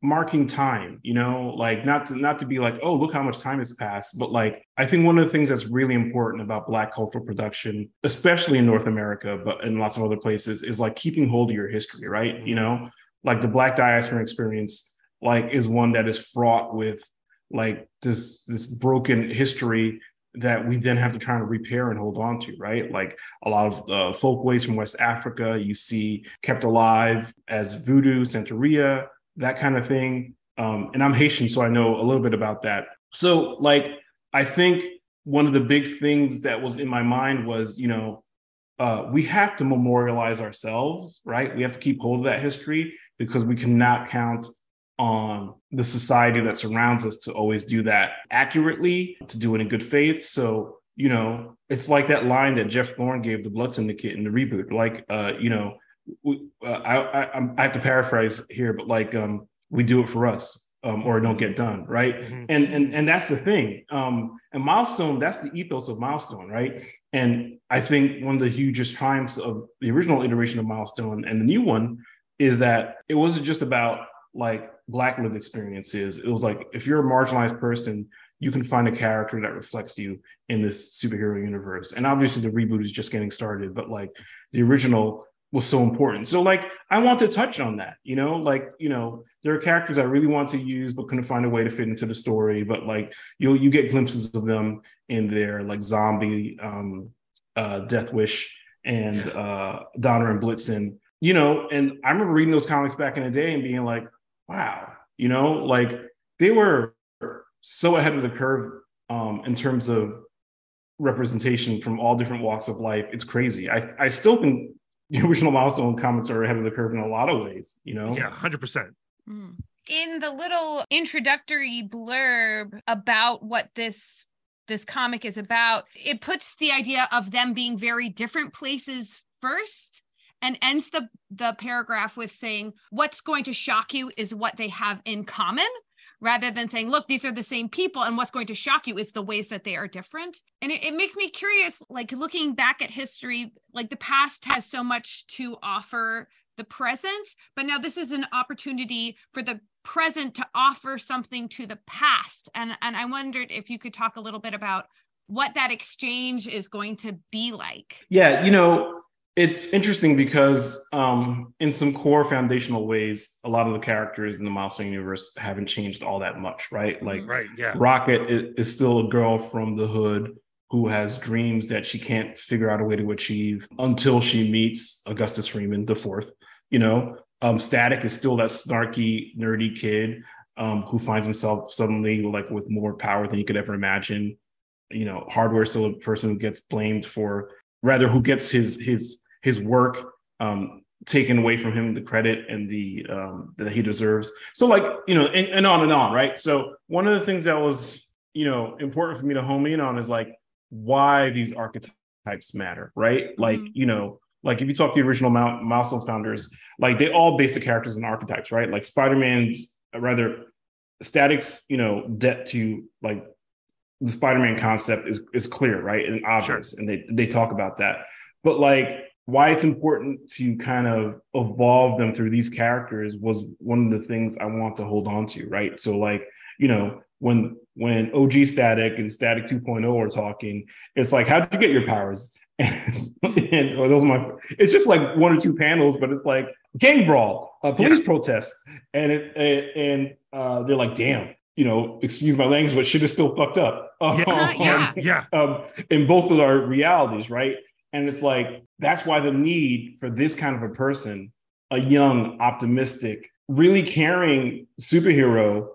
marking time you know like not to not to be like oh look how much time has passed but like i think one of the things that's really important about black cultural production especially in north america but in lots of other places is like keeping hold of your history right you know like the black diaspora experience like is one that is fraught with like this this broken history that we then have to try and repair and hold on to, right? Like a lot of uh, folkways from West Africa, you see kept alive as voodoo, Santeria, that kind of thing. Um, and I'm Haitian, so I know a little bit about that. So, like, I think one of the big things that was in my mind was, you know, uh, we have to memorialize ourselves, right? We have to keep hold of that history because we cannot count on the society that surrounds us to always do that accurately, to do it in good faith. So, you know, it's like that line that Jeff Thorne gave the Blood Syndicate in the reboot. Like, uh, you know, we, uh, I, I, I have to paraphrase here, but like, um, we do it for us, um, or it don't get done, right? Mm-hmm. And and and that's the thing. Um, and milestone, that's the ethos of milestone, right? And I think one of the hugest triumphs of the original iteration of milestone and the new one is that it wasn't just about like black lived experiences. It was like if you're a marginalized person, you can find a character that reflects you in this superhero universe. And obviously the reboot is just getting started, but like the original was so important. So like I want to touch on that, you know, like, you know, there are characters I really want to use but couldn't find a way to fit into the story, but like you you get glimpses of them in their like Zombie, um uh Death Wish and uh Donner and Blitzen, you know, and I remember reading those comics back in the day and being like, wow, you know, like they were so ahead of the curve um in terms of representation from all different walks of life. It's crazy. I I still can original milestone comics are ahead of the curve in a lot of ways, you know?
Yeah, 100%.
Mm. In the little introductory blurb about what this this comic is about, it puts the idea of them being very different places first and ends the the paragraph with saying what's going to shock you is what they have in common rather than saying, look, these are the same people. And what's going to shock you is the ways that they are different. And it, it makes me curious, like looking back at history, like the past has so much to offer the present, but now this is an opportunity for the present to offer something to the past. And, and I wondered if you could talk a little bit about what that exchange is going to be like.
Yeah, you know, it's interesting because um, in some core foundational ways a lot of the characters in the milestone universe haven't changed all that much right? Like
right yeah.
Rocket is still a girl from the hood who has dreams that she can't figure out a way to achieve until she meets augustus freeman the fourth you know? Um, static is still that snarky nerdy kid um, who finds himself suddenly like with more power than you could ever imagine. You know hardware is still a person who gets blamed for rather who gets his his his work um, taken away from him the credit and the um, that he deserves. So like you know, and, and, on and on, right? So one of the things that was you know important for me to home in on is like why these archetypes matter, right? Mm-hmm. Like you know, like if you talk to the original Milestone founders, like they all base the characters on archetypes, right? Like Spider Man's rather Static's you know debt to like the Spider-Man concept is is clear, right? And obvious. Sure. And they they talk about that. But like why it's important to kind of evolve them through these characters was one of the things I want to hold on to, right? So like, you know, when when OG Static and Static 2.0 are talking, it's like, how did you get your powers? And, and or those are my it's just like one or two panels, but it's like gang brawl, a police yeah. protest. And it and uh, they're like, damn, you know, excuse my language, but shit is still fucked up.
Yeah, um, yeah, yeah.
Um, in both of our realities, right? And it's like, that's why the need for this kind of a person, a young, optimistic, really caring superhero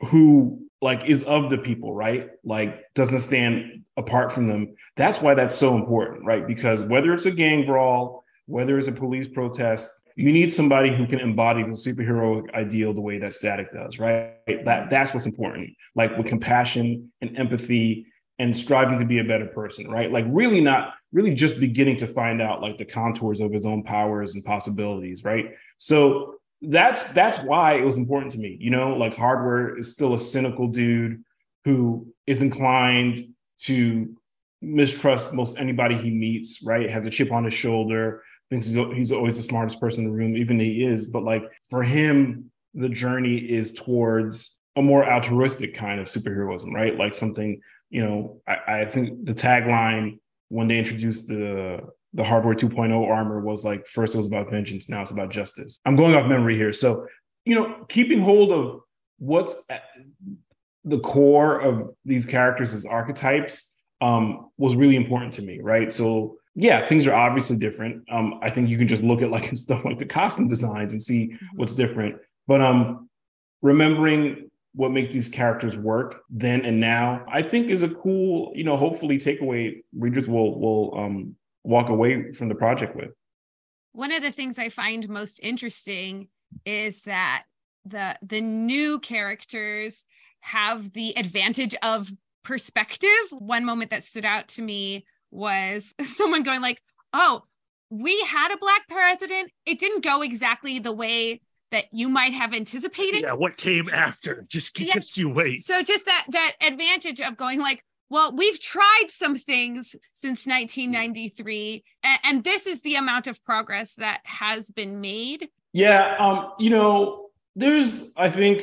who like is of the people, right? Like doesn't stand apart from them. That's why that's so important, right? Because whether it's a gang brawl, whether it's a police protest, you need somebody who can embody the superhero ideal the way that Static does, right? That that's what's important. Like with compassion and empathy and striving to be a better person, right? Like really not really just beginning to find out like the contours of his own powers and possibilities, right? So that's that's why it was important to me. You know, like hardware is still a cynical dude who is inclined to mistrust most anybody he meets, right? Has a chip on his shoulder, thinks he's, he's always the smartest person in the room, even he is. But like for him, the journey is towards a more altruistic kind of superheroism, right? Like something you know, I, I think the tagline when they introduced the the hardware 2.0 armor was like first it was about vengeance, now it's about justice. I'm going off memory here. So, you know, keeping hold of what's the core of these characters as archetypes um, was really important to me, right? So yeah, things are obviously different. Um, I think you can just look at like stuff like the costume designs and see mm-hmm. what's different. But um, remembering what makes these characters work then and now, I think is a cool, you know, hopefully takeaway readers will will um walk away from the project with.
One of the things I find most interesting is that the the new characters have the advantage of perspective. One moment that stood out to me was someone going like, "Oh, we had a black president. It didn't go exactly the way that you might have anticipated."
Yeah, what came after? Just
Yeah.
just you wait.
So just that that advantage of going like, well, we've tried some things since 1993, and, and this is the amount of progress that has been made.
Yeah, um, you know, there's I think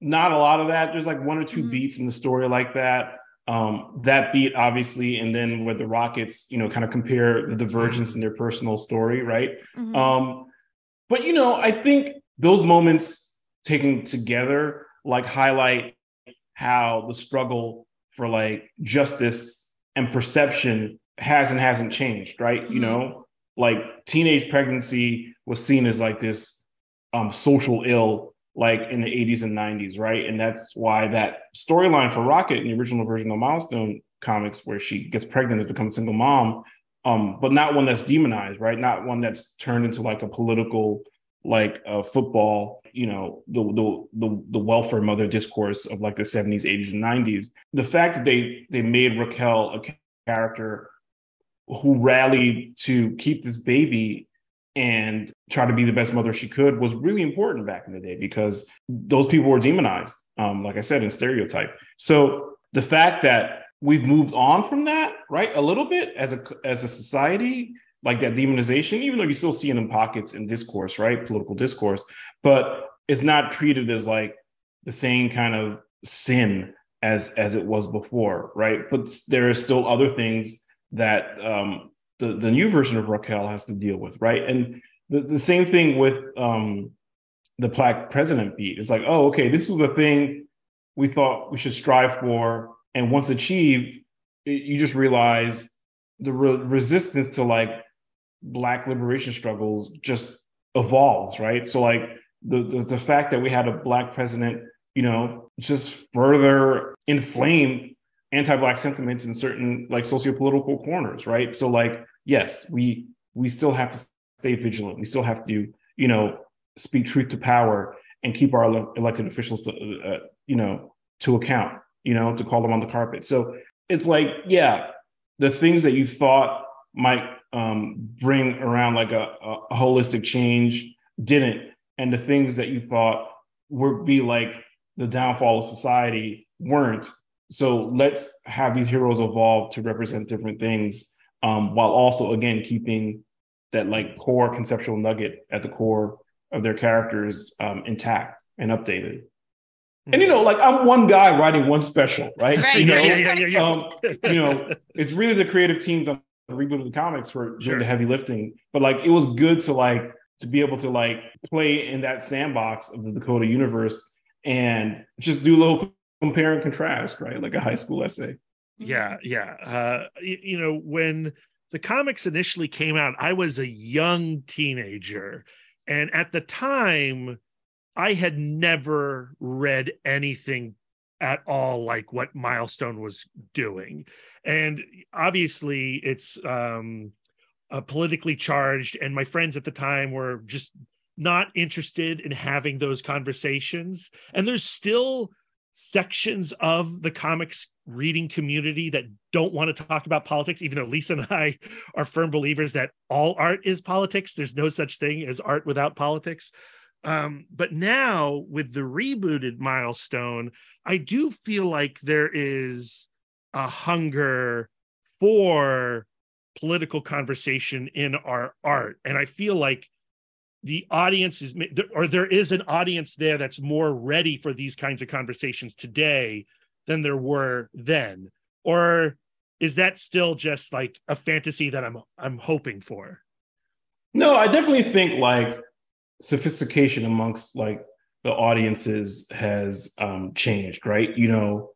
not a lot of that. There's like one or 2
Mhm.
beats in the story like that. Um, that beat obviously, and then where the Rockets, you know, kind of compare the divergence in their personal story, right?
Mhm.
Um, but you know, I think those moments taken together like highlight how the struggle for like justice and perception has and hasn't changed, right? You
Mhm.
know, like teenage pregnancy was seen as like this um social ill like in the 80s and 90s, right? And that's why that storyline for Rocket in the original version of Milestone comics where she gets pregnant and becomes a single mom um, but not one that's demonized, right? Not one that's turned into like a political, like uh, football, you know, the, the the the welfare mother discourse of like the seventies, eighties, and nineties. The fact that they they made Raquel a character who rallied to keep this baby and try to be the best mother she could was really important back in the day because those people were demonized, um, like I said, in stereotype. So the fact that we've moved on from that, right, a little bit as a as a society, like that demonization, even though you still see it in pockets in discourse, right, political discourse, but it's not treated as like the same kind of sin as as it was before, right? But there are still other things that um, the the new version of Raquel has to deal with, right? And the, the same thing with um, the black president beat. It's like, oh, okay, this was the thing we thought we should strive for, and once achieved, it- you just realize the re- resistance to like black liberation struggles just evolves, right? So like the, the the fact that we had a black president, you know, just further inflamed anti-black sentiments in certain like socio-political corners, right? So like, yes, we we still have to stay vigilant. We still have to, you know, speak truth to power and keep our elected officials to, uh, you know, to account, you know, to call them on the carpet. So it's like, yeah, the things that you thought might um, bring around like a, a holistic change didn't, and the things that you thought would be like the downfall of society weren't. So let's have these heroes evolve to represent different things, um, while also again keeping that like core conceptual nugget at the core of their characters um, intact and updated. And you know, like I'm one guy writing one special, right?
Right,
You know,
yeah, yeah, yeah, yeah, yeah.
um, you know, it's really the creative teams on the reboot of the comics for doing
Sure.
the heavy lifting. But like, it was good to like to be able to like play in that sandbox of the Dakota universe and just do a little compare and contrast, right? Like a high school essay.
yeah yeah uh y- you know when the comics initially came out i was a young teenager and at the time i had never read anything at all like what milestone was doing and obviously it's um uh, politically charged and my friends at the time were just not interested in having those conversations and there's still sections of the comics reading community that don't want to talk about politics, even though Lisa and I are firm believers that all art is politics. There's no such thing as art without politics. Um, but now with the rebooted milestone, I do feel like there is a hunger for political conversation in our art. And I feel like the audience is or there is an audience there that's more ready for these kinds of conversations today than there were then or is that still just like a fantasy that i'm i'm hoping for
No, I definitely think like sophistication amongst like the audiences has um, changed, right? You know,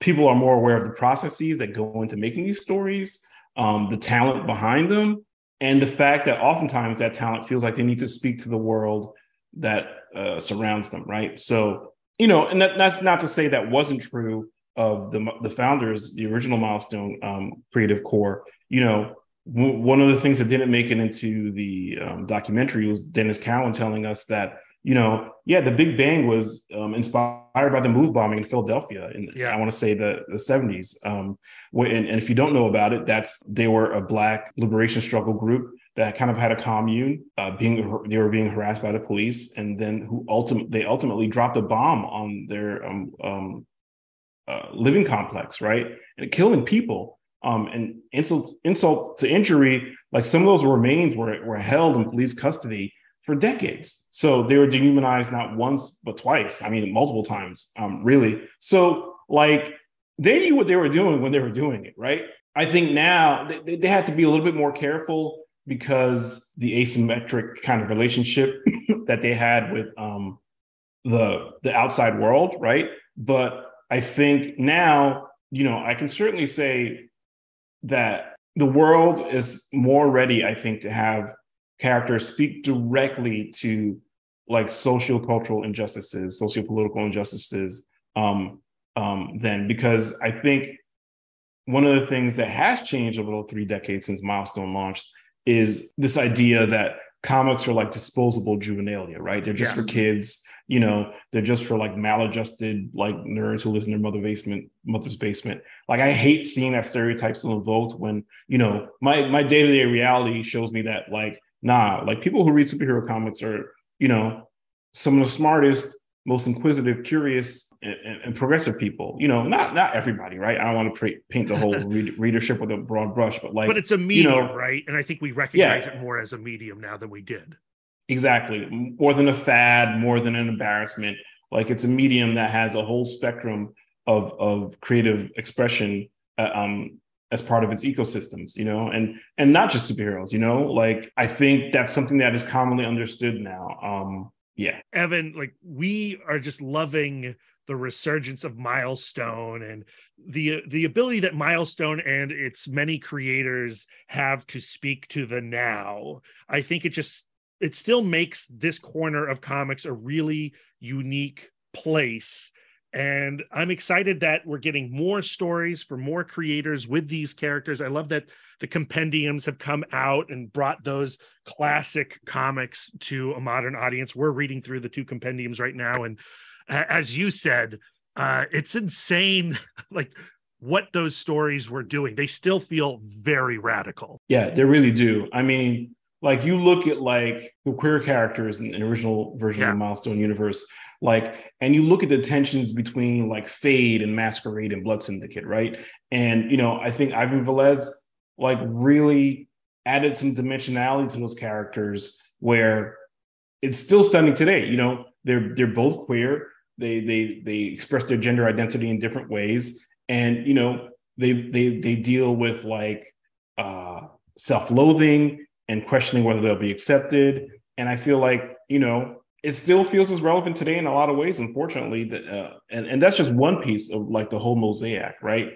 people are more aware of the processes that go into making these stories, um, the talent behind them, and the fact that oftentimes that talent feels like they need to speak to the world that uh, surrounds them, right? So, you know, and that, that's not to say that wasn't true of the the founders, the original Milestone um, creative core. You know, one of the things that didn't make it into the um, documentary was Denys Cowan telling us that you know, yeah, the Big Bang was um, inspired by the move bombing in Philadelphia in
Yeah.
I want to say the the seventies. Um, and, and if you don't know about it, that's they were a black liberation struggle group that kind of had a commune, uh, being they were being harassed by the police, and then who ultimately they ultimately dropped a bomb on their um, um, uh, living complex, right, and killing people. Um, and insult insult to injury, like some of those remains were were held in police custody for decades. So they were dehumanized not once but twice. I mean, multiple times, um, really. So like they knew what they were doing when they were doing it, right? I think now they, they had to be a little bit more careful because the asymmetric kind of relationship that they had with um, the the outside world, right? But I think now, you know, I can certainly say that the world is more ready, I think, to have characters speak directly to like social cultural injustices, socio political injustices, um, um, then because I think one of the things that has changed over the three decades since Milestone launched is this idea that comics are like disposable juvenilia, right? They're just
Yeah.
for kids, you know, they're just for like maladjusted like nerds who live in their mother basement, mother's basement. Like I hate seeing that stereotype still invoked when, you know, my my day-to-day reality shows me that like, nah, like people who read superhero comics are, you know, some of the smartest, most inquisitive, curious, and, and- progressive people. You know, not not everybody, right? I don't want to pre- paint the whole read- readership with a broad brush, but like,
but it's a medium,
know-
right? And I think we recognize it more as a medium now than we did.
exactly more than a fad, more than an embarrassment. Like it's a medium that has a whole spectrum of of creative expression. Uh, um, as part of its ecosystems, you know, and and not just superheroes, you know, like I think that's something that is commonly understood now. Um, yeah,
Evan, like we are just loving the resurgence of Milestone and the the ability that Milestone and its many creators have to speak to the now. I think it just it still makes this corner of comics a really unique place. And I'm excited that we're getting more stories for more creators with these characters. I love that the compendiums have come out and brought those classic comics to a modern audience. We're reading through the two compendiums right now, and as you said, uh, it's insane, like what those stories were doing. They still feel very radical.
Yeah, they really do. I mean, like you look at like the queer characters in the original version
Yeah.
of the Milestone universe, like, and you look at the tensions between like Fade and Masquerade and Blood Syndicate, right? And you know, I think Ivan Velez like really added some dimensionality to those characters where it's still stunning today. You know, they're they're both queer. They they they express their gender identity in different ways, and you know, they they they deal with like uh self-loathing and questioning whether they'll be accepted. And I feel like, you know, it still feels as relevant today in a lot of ways, unfortunately. That uh, and, and that's just one piece of like the whole mosaic, right?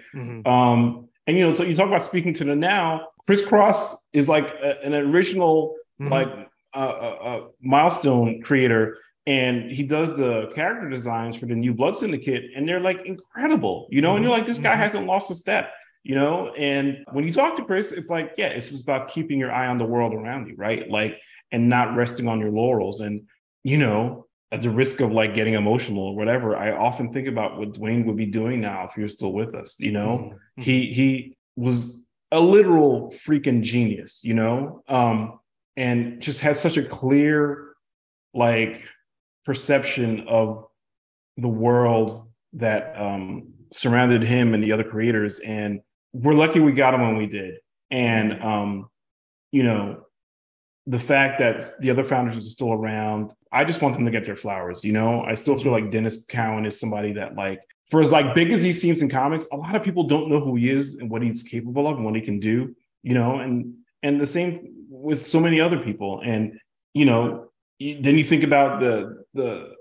Um, and you know, so you talk about speaking to the now. ChrisCross is like a- an original
Mhm.
like uh, uh, uh, milestone creator, and he does the character designs for the new Blood Syndicate, and they're like incredible, you know. And you're like, this guy
Mhm.
hasn't lost a step, you know. And when you talk to Chris, it's like, yeah, it's just about keeping your eye on the world around you, right? Like, and not resting on your laurels, and you know. At the risk of like getting emotional or whatever, I often think about what Dwayne would be doing now if he was still with us. You know,
Mhm.
he he was a literal freaking genius you know um and just had such a clear like perception of the world that um surrounded him and the other creators and we're lucky we got him when we did. And um you know the fact that the other founders are still around i just want them to get their flowers you know? I still feel like Denys Cowan is somebody that like for as like big as he seems in comics, a lot of people don't know who he is and what he's capable of and what he can do, you know, and and the same with so many other people. And you know, then you think about the the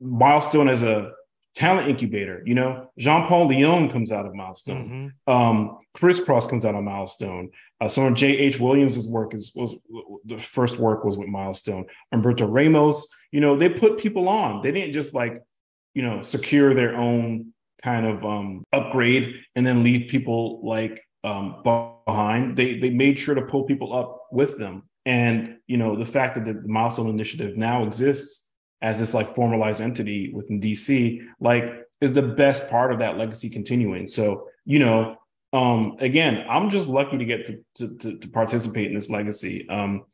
milestone as a talent incubator. You know, John Paul Leon comes out of Milestone.
Mhm.
Um, ChrisCross comes out of Milestone. Uh, some of J. H. Williams's work is was the first work was with Milestone. Humberto Ramos. You know, they put people on. They didn't just like, you know, secure their own kind of um, upgrade and then leave people like um, behind. They they made sure to pull people up with them. And you know, the fact that the Milestone Initiative now exists as this like formalized entity within DC, like is the best part of that legacy continuing. So, you know, um, again, I'm just lucky to get to, to, to, to participate in this legacy. Um,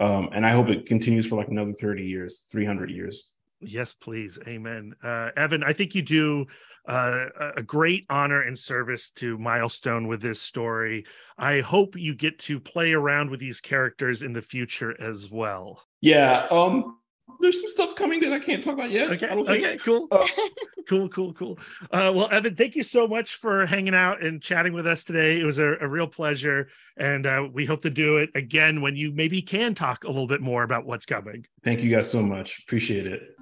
um, and I hope it continues for like another 30 years, 300 years.
Yes, please. Amen. Uh, Evan, I think you do uh, a- a great honor and service to Milestone with this story. I hope you get to play around with these characters in the future as well.
Yeah. Um, there's some stuff coming that I can't talk about yet.
Okay.
I don't think.
Okay. Cool.
Uh,
cool. Cool. Cool. Uh, well, Evan, thank you so much for hanging out and chatting with us today. It was a, a real pleasure, and uh, we hope to do it again when you maybe can talk a little bit more about what's coming.
Thank you guys so much. Appreciate it.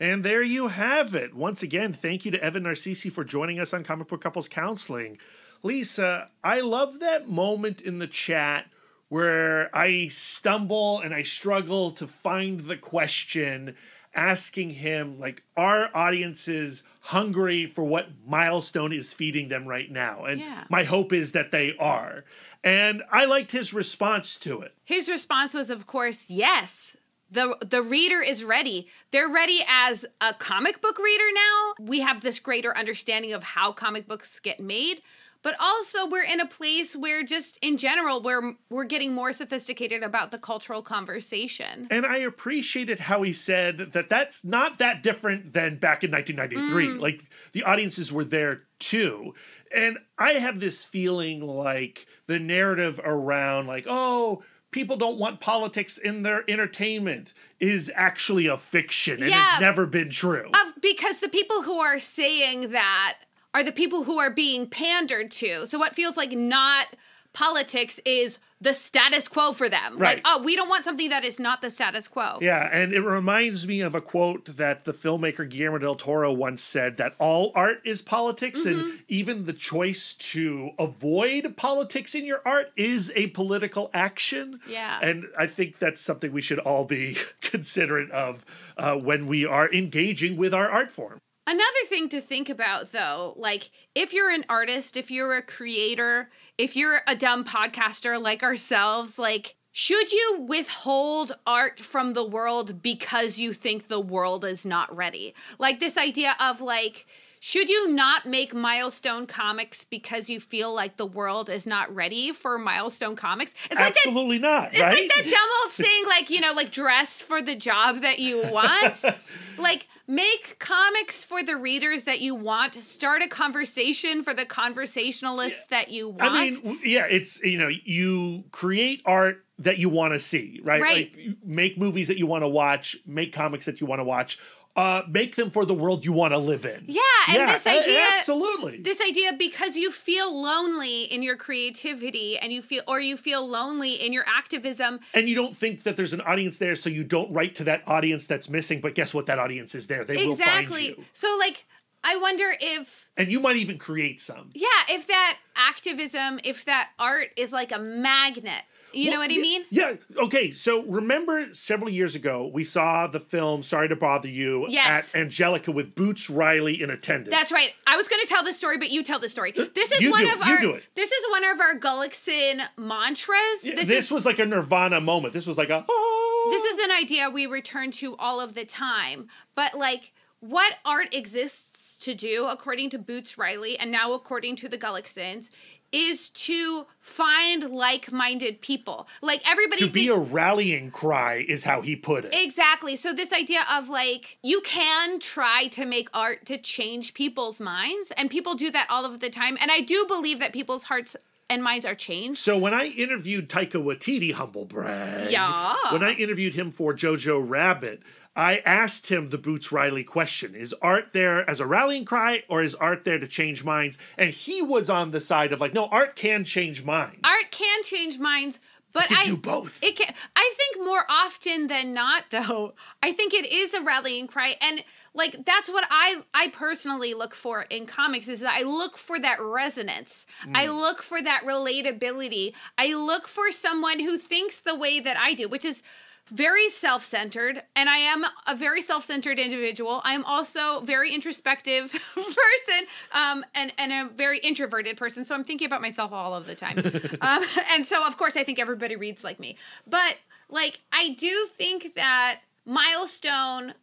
And there you have it. Once again, thank you to Evan Narcisse for joining us on Comic Book Couples Counseling. Lisa, I love that moment in the chat where I stumble and I struggle to find the question asking him like are audiences hungry for what milestone is feeding them right now and
Yeah.
my hope is that they are and i liked his response to it
His response was, of course, yes. The the reader is ready. They're ready as a comic book reader now. We have this greater understanding of how comic books get made, but also we're in a place where just in general we're we're getting more sophisticated about the cultural conversation.
And I appreciated how he said that that's not that different than back in 1993. Mm. Like the audiences were there too. And I have this feeling like the narrative around, like, oh, people don't want politics in their entertainment is actually a fiction and
Yeah.
it's never been true.
Of because the people who are saying that are the people who are being pandered to. So what feels like not politics is the status quo for them.
Right.
Like, oh, we don't want something that is not the status quo.
Yeah, and it reminds me of a quote that the filmmaker Guillermo del Toro once said that all art is politics, and even the choice to avoid politics in your art is a political action.
Yeah.
And I think that's something we should all be considerate of uh, when we are engaging with our art form.
Another thing to think about though, like if you're an artist, if you're a creator, if you're a dumb podcaster like ourselves, like should you withhold art from the world because you think the world is not ready? Like this idea of like should you not make milestone comics because you feel like the world is not ready for milestone comics? It's like that
Absolutely not,
it's
right?
like that dumb old saying, like, you know, like dress for the job that you want. like, make comics for the readers that you want. Start a conversation for the conversationalists that you want.
I mean, yeah, it's you know, you create art that you want to see, right?
Right.
Like make movies that you want to watch, make comics that you want to watch, uh, make them for the world you want to live in.
yeah, and this
a-
idea
absolutely.
this idea because you feel lonely in your creativity and you feel or you feel lonely in your activism
and you don't think that there's an audience there, so you don't write to that audience that's missing. But guess what? That audience is there. They will find you,
so like i wonder if
and you might even create some.
yeah if that activism if that art is like a magnet you know what i mean
Yeah. Okay. So remember several years ago, we saw the film Sorry to Bother You
Yes.
at Angelika with Boots Riley in attendance.
That's right. I was going to tell the story, but you tell the story. Uh, this is
you
one of our.
do it.
This is one of our Gullickson mantras.
Yeah,
this,
this
is
was like a Nirvana moment. This was like a. "Oh."
this is an idea we return to all of the time. But like, what art exists to do, according to Boots Riley, and now according to the Gullicksons, is to find like-minded people. Like everybody.
to be
thi-
a rallying cry is how he put it.
Exactly. So this idea of like you can try to make art to change people's minds and people do that all of the time and I do believe that people's hearts and minds are changed.
So when I interviewed Taika Waititi, humble brag,
Yeah.
when I interviewed him for Jojo Rabbit, I asked him the Boots Riley question: Is art there as a rallying cry, or is art there to change minds? And he was on the side of like, no, art can change minds.
Art can change minds, But I
do both.
It can. I think more often than not, though, I think it is a rallying cry, and like that's what I I personally look for in comics is that I look for that resonance. I mm. look for that relatability. I look for someone who thinks the way that I do, which is very self-centered and i am a very self-centered individual. I'm also very introspective person um, and, and a very introverted person so i'm thinking about myself all of the time. Um, and so of course i think everybody reads like me. But like i do think that milestone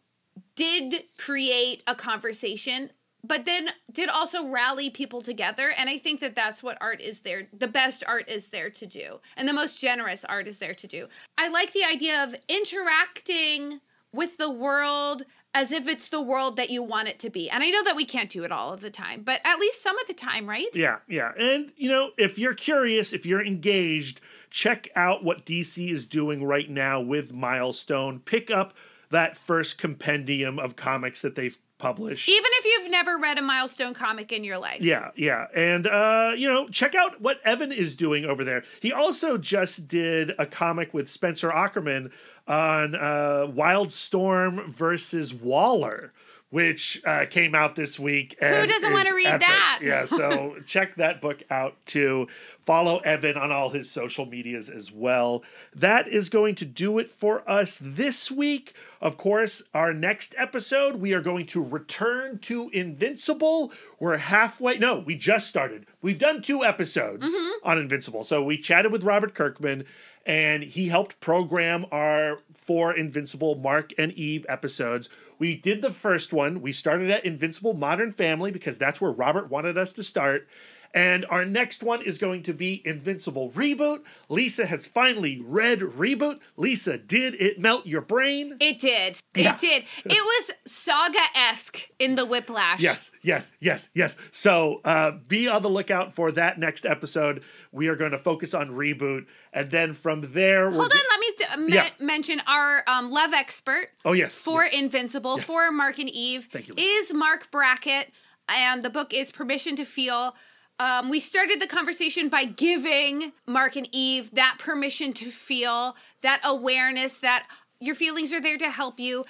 did create a conversation but then did also rally people together and i think that that's what art is there the best art is there to do and the most generous art is there to do i like the idea of interacting with the world as if it's the world that you want it to be and i know that we can't do it all of the time but at least some of the time right
Yeah, yeah. And, you know, if you're curious, if you're engaged, check out what DC is doing right now with Milestone. Pick up that first compendium of comics that they've published.
even if you've never read a milestone comic in your life
Yeah, yeah. And uh, you know, check out what Evan is doing over there. He also just did a comic with Spencer Ackerman on uh Wildstorm versus Waller. Which uh, came out this week. and
doesn't wanna read
epic.
that?
Yeah, so check that book out too. Follow Evan on all his social medias as well. That is going to do it for us this week. Of course, our next episode, we are going to return to Invincible. We're halfway. No, we just started. We've done two episodes on Invincible. So we chatted with Robert Kirkman, and he helped program our four Invincible Mark and Eve episodes. We did the first one. We started at Invincible Modern Family because that's where Robert wanted us to start. And our next one is going to be Invincible Reboot. Lisa has finally read Reboot. Lisa, did it melt your brain?
It did. It did. It was saga esque in the whiplash.
Yes, yes, yes, yes. So uh, be on the lookout for that next episode. We are going to focus on Reboot. And then from there,
Hold on, let me th- me-
Yeah.
mention our um, love expert
Oh, yes.
for
yes.
Invincible,
Yes.
for Mark and Eve,
Thank you, Lisa.
is Marc Brackett. And the book is Permission to Feel. Um, we started the conversation by giving Mark and Eve that permission to feel, that awareness that your feelings are there to help you.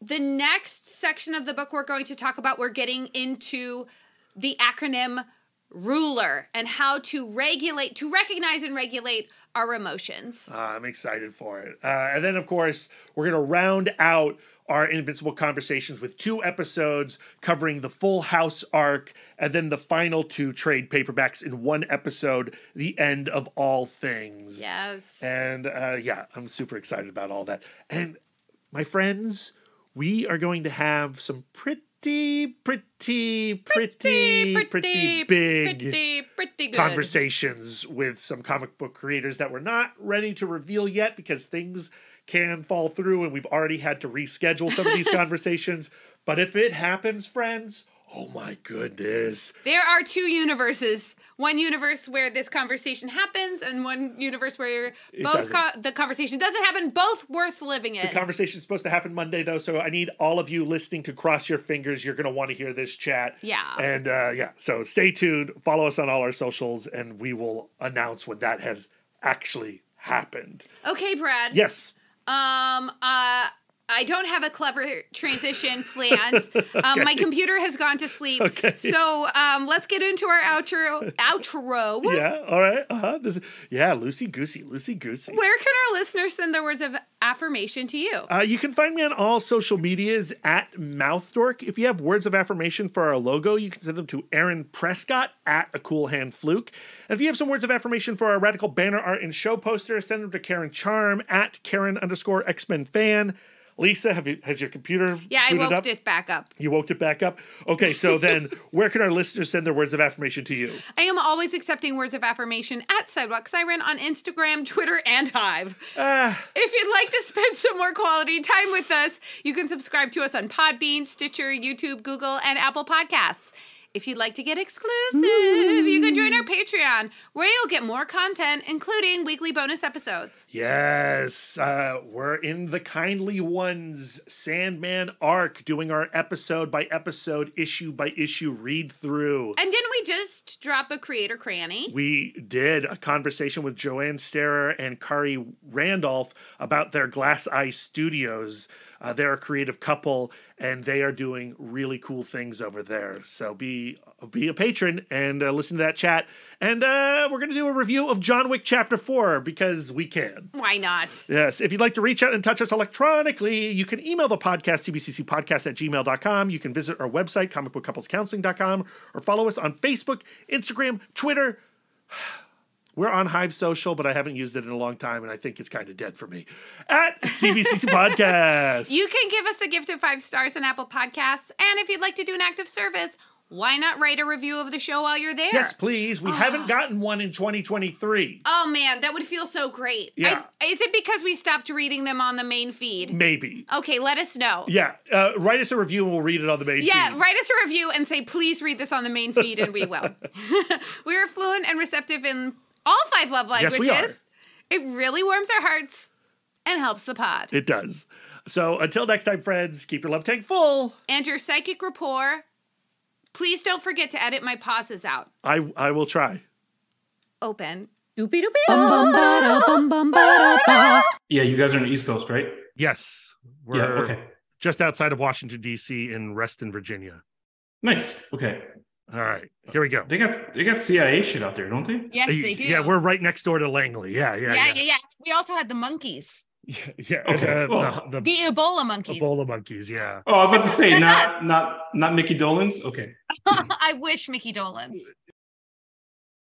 The next section of the book we're going to talk about, we're getting into the acronym RULER and how to regulate, to recognize and regulate our emotions.
Uh, I'm excited for it. Uh, and then, of course, we're going to round out our Invincible conversations with two episodes covering the Full House arc and then the final two trade paperbacks in one episode, The End of All Things.
Yes.
And uh, yeah, I'm super excited about all that. And my friends, we are going to have some pretty, pretty, pretty, pretty, big
pretty, pretty good.
conversations with some comic book creators that we're not ready to reveal yet because things can fall through and we've already had to reschedule some of these conversations. But if it happens, friends, oh my goodness.
There are two universes. One universe where this conversation happens, and one universe where both co- the conversation doesn't happen. Both worth living in.
The conversation's supposed to happen Monday, though, so I need all of you listening to cross your fingers. You're going to want to hear this chat.
Yeah.
And uh, yeah, so stay tuned. Follow us on all our socials, and we will announce when that has actually happened.
okay, Brad.
Yes.
Um. Uh. I don't have a clever transition planned. Um, my computer has gone to sleep.
Okay.
So um, let's get into our outro. Outro.
Yeah. All right. Uh huh. This. Yeah. Lucy goosey. Lucy goosey.
Where can our listeners send their words of affirmation to you?
Uh, you can find me on all social medias at Mouthdork. If you have words of affirmation for our logo, you can send them to Aaron Prescott at A Cool Hand Fluke. And if you have some words of affirmation for our radical banner art and show poster, send them to Karen Charm at Karen underscore X Men fan. Lisa, have you, has your computer?
yeah, I woke
up?
it back up.
You woke it back up. Okay, so then where can our listeners send their words of affirmation to you?
I am always accepting words of affirmation at Sidewalk Siren on Instagram, Twitter, and Hive.
Ah,
If you'd like to spend some more quality time with us, you can subscribe to us on Podbean, Stitcher, YouTube, Google, and Apple Podcasts. If you'd like to get exclusive, you can join our Patreon Patreon, where you'll get more content, including weekly bonus episodes.
Yes, uh, we're in the Kindly Ones Sandman arc, doing our episode by episode, issue by issue read through.
And didn't we just drop a creator cranny?
We did a conversation with Joanne Starer and Khary Randolph about their Glass Eye Studios. Uh, they're a creative couple, and they are doing really cool things over there. So be be a patron and uh, listen to that chat. And uh, we're going to do a review of John Wick Chapter Four because we can.
Why not?
Yes. If you'd like to reach out and touch us electronically, you can email the podcast, cbccpodcast at gmail.com. You can visit our website, comicbookcouplescounseling.com, or follow us on Facebook, Instagram, Twitter. We're on Hive Social, but I haven't used it in a long time, and I think it's kind of dead for me. At CBCC Podcast.
You can give us a gift of five stars on Apple Podcasts. And if you'd like to do an active service, why not write a review of the show while you're there?
yes, please. We haven't gotten one in 2023.
Oh man, that would feel so great.
Yeah.
I- is it because we stopped reading them on the main feed?
Maybe.
Okay, let us know.
Yeah. Uh, write us a review and we'll read it on the main feed.
Yeah,
feed.
write us a review and say, please read this on the main feed, and we will. we are fluent and receptive in all five love
Yes,
languages.
we are.
It really warms our hearts and helps the pod.
It does. So until next time, friends, keep your love tank full.
and your psychic rapport. Please don't forget to edit my pauses out.
I I will try.
Open.
Doopy doopy bum bum ba da bum bum ba da ba.
Yeah, you guys are in the East Coast, right?
Yes. We're
yeah. Okay.
just outside of Washington, D.C. in Reston, Virginia.
Nice. Okay.
All right. Here we go.
They got they got CIA shit out there, don't they?
Yes,
Uh,
they do.
Yeah, we're right next door to Langley. Yeah, yeah,
yeah,
yeah.
yeah, yeah. We also had the monkeys,
Yeah, yeah.
Okay,
uh,
well,
the, the
the Ebola monkeys.
Ebola monkeys. Yeah.
Oh, I was about to say
That's
not
us.
not not Mickey Dolenz. Okay.
I wish Mickey Dolenz.